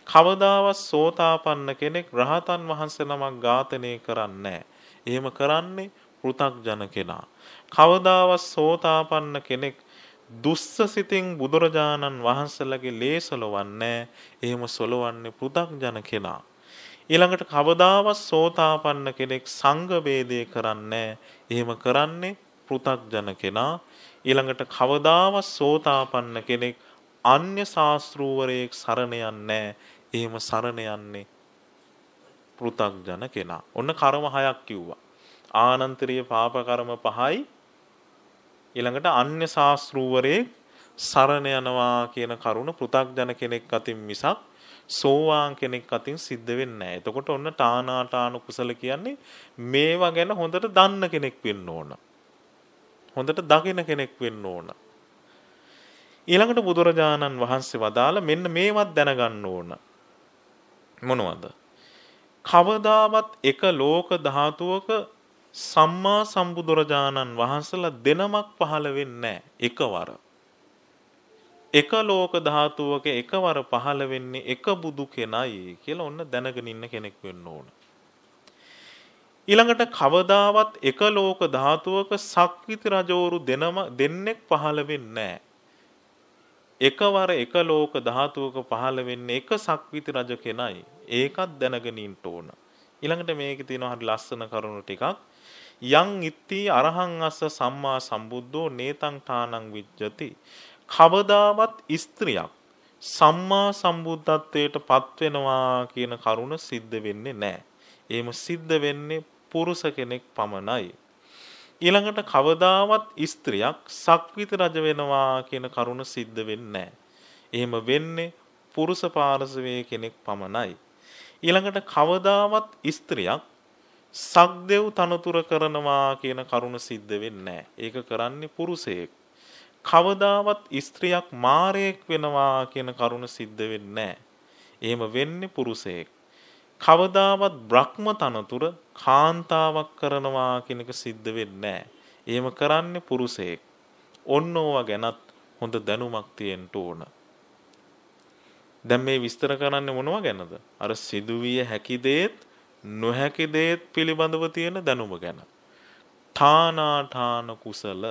කවදාවත් සෝතාපන්න කෙනෙක් රහතන් වහන්සේ නමක් ඝාතනය කරන්නේ එහෙම කරන්නේ පෘ탁ජන කෙනා. කවදාවත් සෝතාපන්න කෙනෙක් දුස්ස සිතින් බුදුරජාණන් වහන්සේලාගේ ලේ සොලවන්නේ එහෙම සොලවන්නේ පෘථග්ජන කෙනා. ඊළඟට කවදාවත් සෝතාපන්න කෙනෙක් සංඝ වේදේ කරන්නේ එහෙම කරන්නේ පෘථග්ජන කෙනා. ඊළඟට කවදාවත් සෝතාපන්න කෙනෙක් අන්‍ය ශාස්ත්‍රූවරයෙක් සරණ යන්නේ එහෙම සරණ යන්නේ පෘථග්ජන කෙනා. ඔන්න කර්ම හයක් කිව්වා. ආනන්තරීය පාප කර්ම පහයි ඊළඟට අන්‍ය ශාස්ත්‍රූවරේ සරණ යනවා කියන කරුණ පෘථග්ජන කෙනෙක් අතින් මිසක් සෝවාන් කෙනෙක් අතින් සිද්ධ වෙන්නේ නැහැ. එතකොට ඔන්න තානාටානු කුසල කියන්නේ මේවා ගැන හොඳට දන්න කෙනෙක් වෙන්න ඕන. හොඳට දකින කෙනෙක් වෙන්න ඕන. ඊළඟට බුදුරජාණන් වහන්සේ වදාළ මෙන්න මේවත් දැනගන්න ඕන. මොනවද? කවදාවත් එක ලෝක ධාතුවක සම්මා සම්බුදුරජාණන් වහන්සේලා දෙනමක් පහළ වෙන්නේ එකවර. එක ලෝක ධාතුවක එකවර පහළ වෙන්නේ එක බුදු කෙනයි කියලා ඔන්න දැනගෙන ඉන්න කෙනෙක් වෙන්න ඕන. ඊළඟට කවදාවත් එක ලෝක ධාතුවක සක්විති රජවරු දෙනම දෙන්නෙක් පහළ වෙන්නේ එකවර එක ලෝක ධාතුවක පහළ වෙන්නේ එක සක්විති රජ කෙනයි. ඒකත් දැනගෙන ඉන්න ඕන. ඊළඟට මේකේ තියෙනවා හරි ලස්සන කරුණු ටිකක්. යං ඉත්ති අරහං අස්ස සම්මා සම්බුද්ධෝ නේතං ඨානං විජ්ජති. කවදාවත් ස්ත්‍රියක් සම්මා සම්බුද්ධත්වයට පත්වෙනවා කියන කරුණ සිද්ධ වෙන්නේ නැහැ. එහෙම සිද්ධ වෙන්නේ පුරුෂ කෙනෙක් පමණයි. ඊළඟට කවදාවත් ස්ත්‍රියක් සක්විති රජ වෙනවා කියන කරුණ සිද්ධ වෙන්නේ නැහැ. එහෙම වෙන්නේ පුරුෂ පාර්ශවයේ කෙනෙක් පමණයි. ඊළඟට කවදාවත් ස්ත්‍රියක් සක්දෙව් තනතුර කරනවා කියන කරුණ සිද්ධ වෙන්නේ ඒක කරන්නේ පුරුෂයෙක්. කවදාවත් ස්ත්‍රියක් මාරයෙක් වෙනවා කියන කරුණ සිද්ධ වෙන්නේ එහෙම වෙන්නේ පුරුෂයෙක්. කවදාවත් බ්‍රහ්ම තනතුර කාන්තාවක් කරනවා කියන එක සිද්ධ වෙන්නේ එහෙම කරන්නේ පුරුෂයෙක්. ඔන්න ඕවා ගැනත් හොඳ දැනුමක් තියෙන්න ඕන. දැන් මේ විස්තර කරන්නේ මොනවා ගැනද? අර සිදුවිය හැකි දේත් නොහැකි දේත් පිළිබඳව තියෙන දැනුම ගැන. ඨානාඨාන කුසල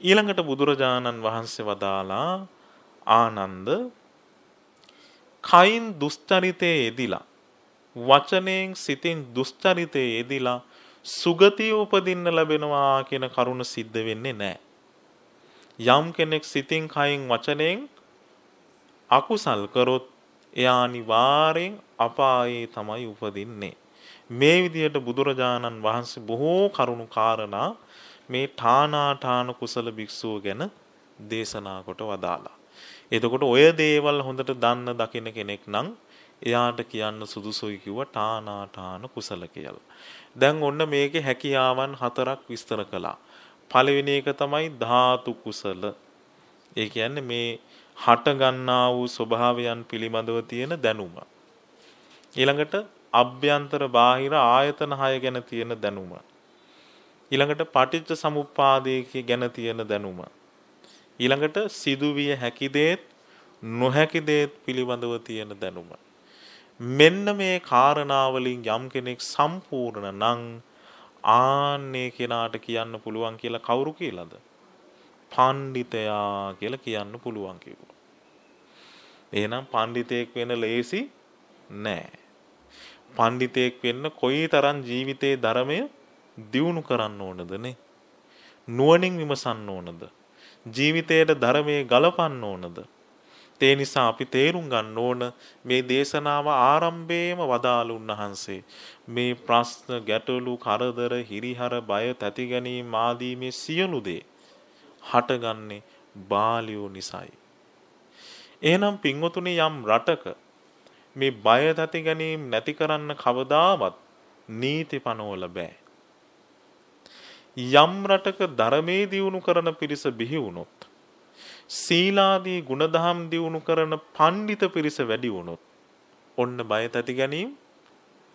ඊළඟට බුදුරජාණන් වහන්සේ වදාලා ආනන්ද කයින් දුස්චරිතයේ යෙදිලා වචනයෙන් සිතින් දුස්චරිතයේ යෙදිලා සුගතිය උපදින්න ලැබෙනවා කියන කරුණ සිද්ධ වෙන්නේ නැහැ. යම් කෙනෙක් සිතින් කයින් වචනයෙන් අකුසල් කරොත් එයා අනිවාර්යෙන් අපායේ තමයි උපදින්නේ. මේ විදිහට බුදුරජාණන් වහන්සේ බොහෝ කරුණු කාරණා මේ ඨානාඨාන කුසල භික්ෂුව ගැන දේශනා කොට වදාලා. එතකොට ඔය දේවල් හොඳට දන්න දකින කෙනෙක් නම් එයාට කියන්න සුදුසුයි කිව්ව ඨානාඨාන කුසල කියලා. දැන් ඔන්න මේකේ හැකියාවන් හතරක් විස්තර කළා. පළවෙනි එක තමයි ධාතු කුසල. ඒ කියන්නේ මේ හට ගන්නා වූ ස්වභාවයන් පිළිබඳව තියෙන දැනුම. ඊළඟට අභ්‍යන්තර බාහිර ආයතන හය ගැන තියෙන දැනුම. ඊළඟට පටිච්ච සමුප්පාදයේ ගැන තියෙන දැනුම. ඊළඟට සිදුවිය හැකි දේත් නොහැකි දේත් පිළිබඳව තියෙන දැනුම. මෙන්න මේ කාරණාවලින් යම් කෙනෙක් සම්පූර්ණ නම් ආන්නේ කෙනාට කියන්න පුළුවන් කියලා කවුරු කියලාද? පණ්ඩිතයා කියලා කියන්න පුළුවන් කිව්වා. එහෙනම් පණ්ඩිතයෙක් වෙන්න ලේසි නෑ. පණ්ඩිතයෙක් වෙන්න කොයිතරම් ජීවිතේ ධර්මය දියුණු කරන්න ඕනද නේ? නුවණින් විමසන්න ඕනද? ජීවිතයට ධර්මයේ ගලපන්න ඕනද? ඒ නිසා අපි තේරුම් ගන්න ඕන මේ දේශනාව ආරම්භයේම වදාළ උන්වහන්සේ මේ ප්‍රශ්න ගැටලු කරදර හිරිහර බය තැති ගැනීම ආදී මේ සියලු දේ හටගන්නේ බාලියෝ නිසායි. එහෙනම් පින්වතුනි යම් රටක මේ බය තැති ගැනීම නැති කරන්න කවදාවත් නීති පනවල බෑ. යම් රටක ධර්මයේ දියුණු කරන පිරිස බිහි වුණොත් සීලාදී ගුණධම් දියුණු කරන පණ්ඩිත පිරිස වැඩි වුණොත් ඔන්න බය තැති ගැනීම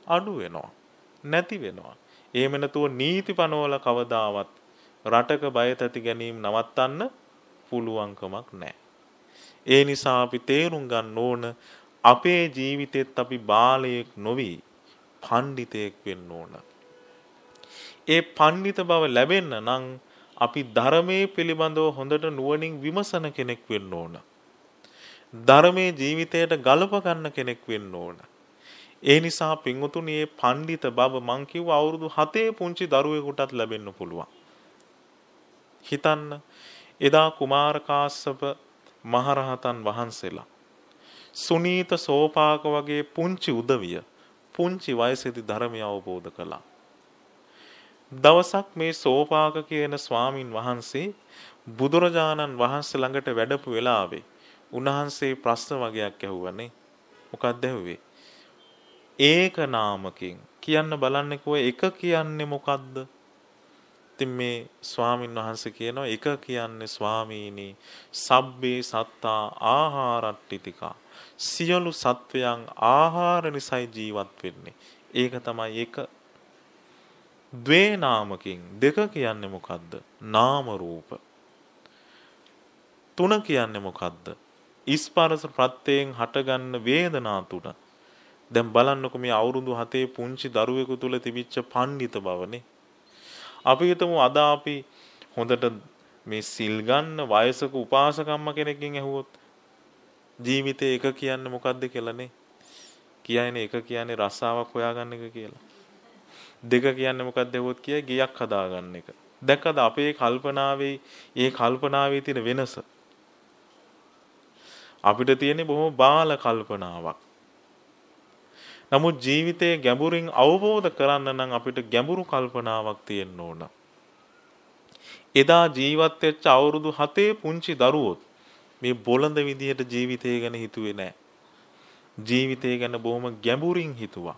අඩු වෙනවා නැති වෙනවා එහෙම නැතුව නීති පනවල කවදාවත් රටක බය තැති ගැනීම නවත්තන්න පුළුවන්කමක් නැහැ ඒ නිසා අපි තේරුම් ගන්න ඕන අපේ ජීවිතෙත් අපි බාලයෙක් නොවි පණ්ඩිතයෙක් වෙන්න ඕන ඒ පණ්ඩිත බව ලැබෙන්න නම් අපි ධර්මයේ පිළිබඳව හොඳට නුවණින් විමසන කෙනෙක් වෙන්න ඕන. ධර්මයේ ජීවිතයට ගලප ගන්න කෙනෙක් වෙන්න ඕන. ඒ නිසා පින්වතුනි මේ පණ්ඩිත බව මං කිව්ව අවුරුදු 7 පුංචි දරුවෙකුටත් ලැබෙන්න පුළුවන්. හිතන්න එදා කුමාර කාශ්‍යප මහරහතන් වහන්සේලා සුනීත සෝපාක වගේ පුංචි උදවිය පුංචි වයසේදී ධර්මය අවබෝධ කළා. දවසක් මේ සෝපාක කියන ස්වාමින් වහන්සේ බුදුරජාණන් වහන්සේ ළඟට වැඩපු වෙලාවේ උන්වහන්සේ ප්‍රශ්න වගේක් ඇහුවනේ. මොකක්ද ඇහුවේ? ඒක නාමකින් කියන්න බලන්නකෝ එක කියන්නේ මොකද්ද? ඉතින් මේ ස්වාමින් වහන්සේ කියනවා එක කියන්නේ ස්වාමීනි සබ්බේ සත්තා ආහාරට්ටිතිකා සියලු සත්වයන් ආහාර නිසයි ජීවත් වෙන්නේ. ඒක තමයි එක ද්වේ නාමකින් දෙක කියන්නේ මොකද්ද? නාම රූප. තුන කියන්නේ මොකද්ද? ස්පර්ශ ප්‍රත්‍යයෙන් හටගන්න වේදනා තුන. දැන් බලන්නකො මේ අවුරුදු 7 පුංචි දරුවෙකු තුල තිබිච්ච පඬිත බවනේ. අපි හිතමු අද අපි හොඳට මේ සිල් ගන්න වයසක උපාසකම්ම කෙනෙක්ගෙන් ඇහුවොත් ජීවිතේ එක කියන්නේ මොකද්ද කියලානේ. කියන්නේ එක කියන්නේ රස්සාවක් හොයාගන්න එක කියලා. දෙක කියන්නේ මොකක්ද ඇහුවොත් කියයි ගියක් හදාගන්න එක. දැක්කද අපේ කල්පනාවේ ඒ කල්පනාවේ තියෙන වෙනස. අපිට තියෙන්නේ බොහොම බාල කල්පනාවක්. නමුත් ජීවිතයේ ගැඹුරින් අවබෝධ කරන්න නම් අපිට ගැඹුරු කල්පනාවක් තියෙන්න ඕන. එදා ජීවත් වෙච්ච අවුරුදු 7 පුංචි දරුවොත් මේ බොළඳ විදියට ජීවිතය ගැන හිතුවේ නැහැ. ජීවිතය ගැන බොහොම ගැඹුරින් හිතුවා.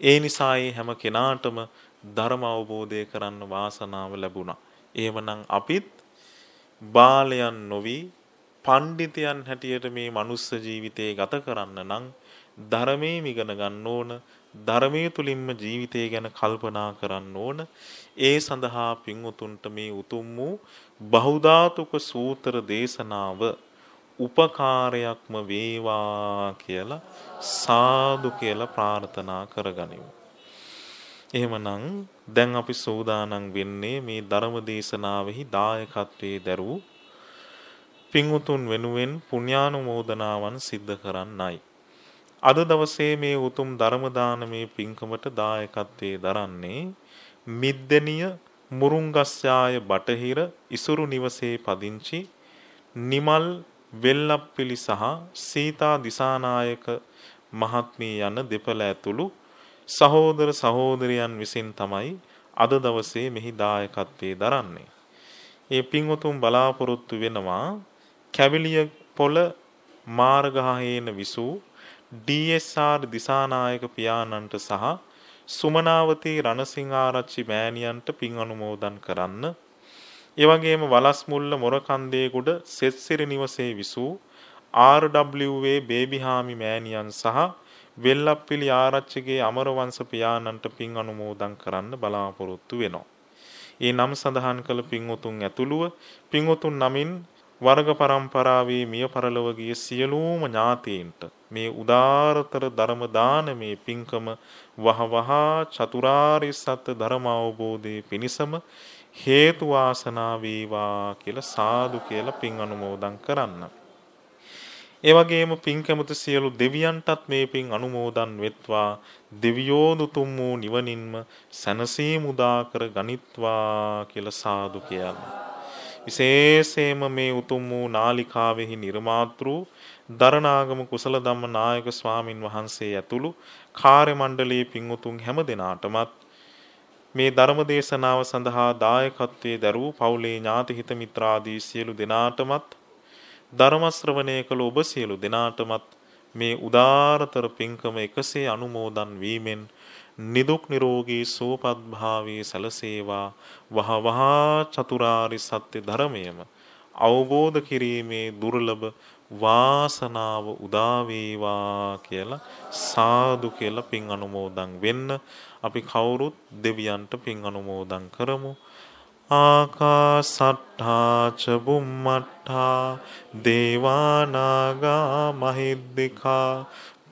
ඒ නිසා හැම කෙනාටම ධර්ම අවබෝධය කරන්න වාසනාව ලැබුණා. එහෙමනම් අපිත් බාලයන් නොවි පණ්ඩිතයන් හැටියට මේ මනුස්ස ජීවිතේ ගත කරන්න නම් ධර්මයේ ඉගෙන ගන්න ඕන ධර්මයේ තුලින්ම ජීවිතය ගැන කල්පනා කරන්න ඕන ඒ සඳහා පින්වුතුන්ට මේ උතුම් වූ බහුධාතුක සූත්‍ර දේශනාව උපකාරයක්ම වේවා කියලා සාදු කියලා ප්‍රාර්ථනා කරගනිමු. එහෙමනම් දැන් අපි සූදානම් වෙන්නේ මේ ධර්ම දේශනාවෙහි දායකත්වයේ දරූ පින්වුතුන් වෙනුවෙන් පුණ්‍යානුමෝදනාවන් සිද්ධ කරන්නයි. අද දවසේ මේ උතුම් ධර්ම දානමේ පින්කමට දායකත්වයේ දරන්නේ මිද්දනිය මුරුංගස්යාය බටහිර ඉසුරු නිවසේ පදිංචි නිමල් වෙල්ලප්පිලි සහ සීතා දිසානායක මහත්මිය යන දෙපළ ඇතුළු සහෝදර සහෝදරයන් විසින් තමයි අද දවසේ මෙහි දායකත්වයේ දරන්නේ. ඒ පින්වතුන් බලාපොරොත්තු වෙනවා කැවිලිය පොළ මාර්ගහේන විසූ DSR දිසානායක පියාණන්ට සහ සුමනාවතී රණසිංහාරච්චි මෑණියන්ට පින් අනුමෝදන් කරන්න. ඒ වගේම වලස්මුල්ල මොරකන්දේගොඩ සෙත්සිරි නිවසේ විසූ RWA බේබිහාමි මෑණියන් සහ වෙල්ලප්පිලි ආරච්චිගේ අමරවංශ පියාණන්ට පින් අනුමෝදන් කරන්න බලාපොරොත්තු වෙනවා. ඒ නම් සඳහන් කළ පින්වතුන් ඇතුළුව පින්වතුන් නමින් වර්ග පරම්පරාවේ මිය පරලොව ගිය සියලුම ඥාතීන්ට මේ උදාරතර ධර්ම දානමේ පින්කම වහවහා චතුරාර්ය සත්‍ය ධර්ම අවබෝධයේ පිණසම හේතු වාසනා වේවා කියලා සාදු කියලා පින් අනුමෝදන් කරන්න. ඒ වගේම පින් කැමති සියලු දෙවියන්ටත් මේ පින් අනුමෝදන් වෙත්වා දෙවියෝ දුතුම් වූ නිවනින්ම සැනසීම උදා කර ගනිත්වා කියලා සාදු කියලා. විශේෂයෙන්ම මේ උතුම් වූ නාලිකාවෙහි නිර්මාතෘ දරණාගම කුසල ධම්ම නායක ස්වාමින් වහන්සේ ඇතුළු කාර්ය මණ්ඩලයේ පින්වුතුන් හැම දෙනාටමත් මේ ධර්ම දේශනාව සඳහා දායකත්වයේ දරූ පවුලේ ඥාති හිත මිත්‍රාදී සියලු දෙනාටමත් ධර්ම ශ්‍රවණය කළ ඔබ සියලු දෙනාටමත් මේ උදාරතර පින්කම එකසේ අනුමෝදන් වීමෙන් නිදුක් නිරෝගී සුවපත් භාවයේ සැලසේවා. වහ වහා චතුරාරි සත්‍ය ධර්මයම අවබෝධ කිරීමේ දුර්ලභ වාසනාව උදා වේවා කියලා සාදු කියලා පින් අනුමෝදන් වෙන්න. අපි කවුරුත් දෙවියන්ට පින් අනුමෝදන් කරමු. ආකාසට්ඨා ච බුම්මට්ඨා දේවානාගා මහිද්దికා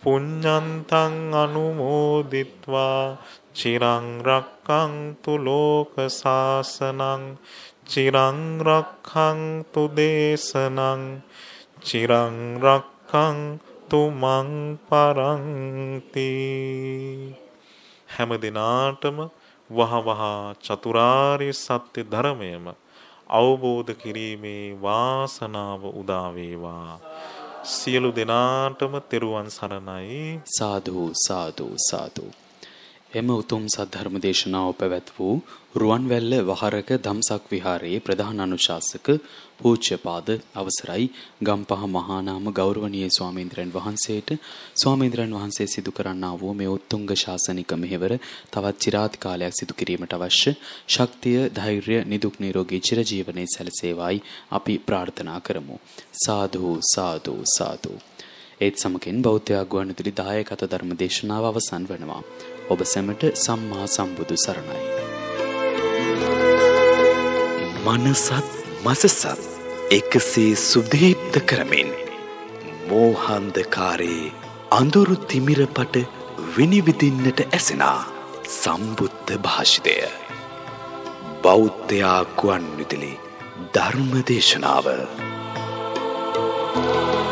පුඤ්ඤන්තං අනුමෝදිත්වා චිරං රක්ඛන්තු ලෝක සාසනං චිරං රක්ඛන්තු දේශනං චිරං රක්ඛන්තු මං පරන්ති. හැම දිනාටම වහවහ චතුරාර්ය සත්‍ය ධර්මයම අවබෝධ කිරීමේ වාසනාව උදා වේවා. සියලු දෙනාටම තෙරුවන් සරණයි. සාදු සාදු සාදු. එම උතුම් සද්ධර්ම දේශනාව පැවැත් වූ රුවන්වැල්ල වහරක දම්සක් විහාරයේ ප්‍රධාන අනුශාසක පූජ්‍යපාද අවසරයි. ගම්පහ මහානාම ගෞරවනීය ස්වාමීන්ද්‍රයන් වහන්සේට ස්වාමීන්ද්‍රයන් වහන්සේ සිදු කරන්නා වූ මේ උත්තුංග ශාසනික මෙහෙවර තවත් চিරාත් කාලයක් සිදු කිරීමට අවශ්‍ය ශක්තිය ධෛර්ය නිදුක් නිරෝගී චිරජීවනයේ සැලසේවායි අපි ප්‍රාර්ථනා කරමු. සාදු සාදු සාදු. ඒත් සමගින් බෞද්ධ ආගුවන්විදුලි දායකත ධර්ම දේශනාව අවසන් වෙනවා. ඔබ සැමට සම්මා සම්බුදු සරණයි. මනසත් මසසත් එකසේ සුදීප්ත කරමින් මෝහන්දකාරයේ අඳුරු තිමිරපට විනිවිදින්නට ඇසෙනා සම්බුද්ධ භාෂිතය බෞද්ධයා ගුවන් විදුලි ධර්මදේශනාව Thank you.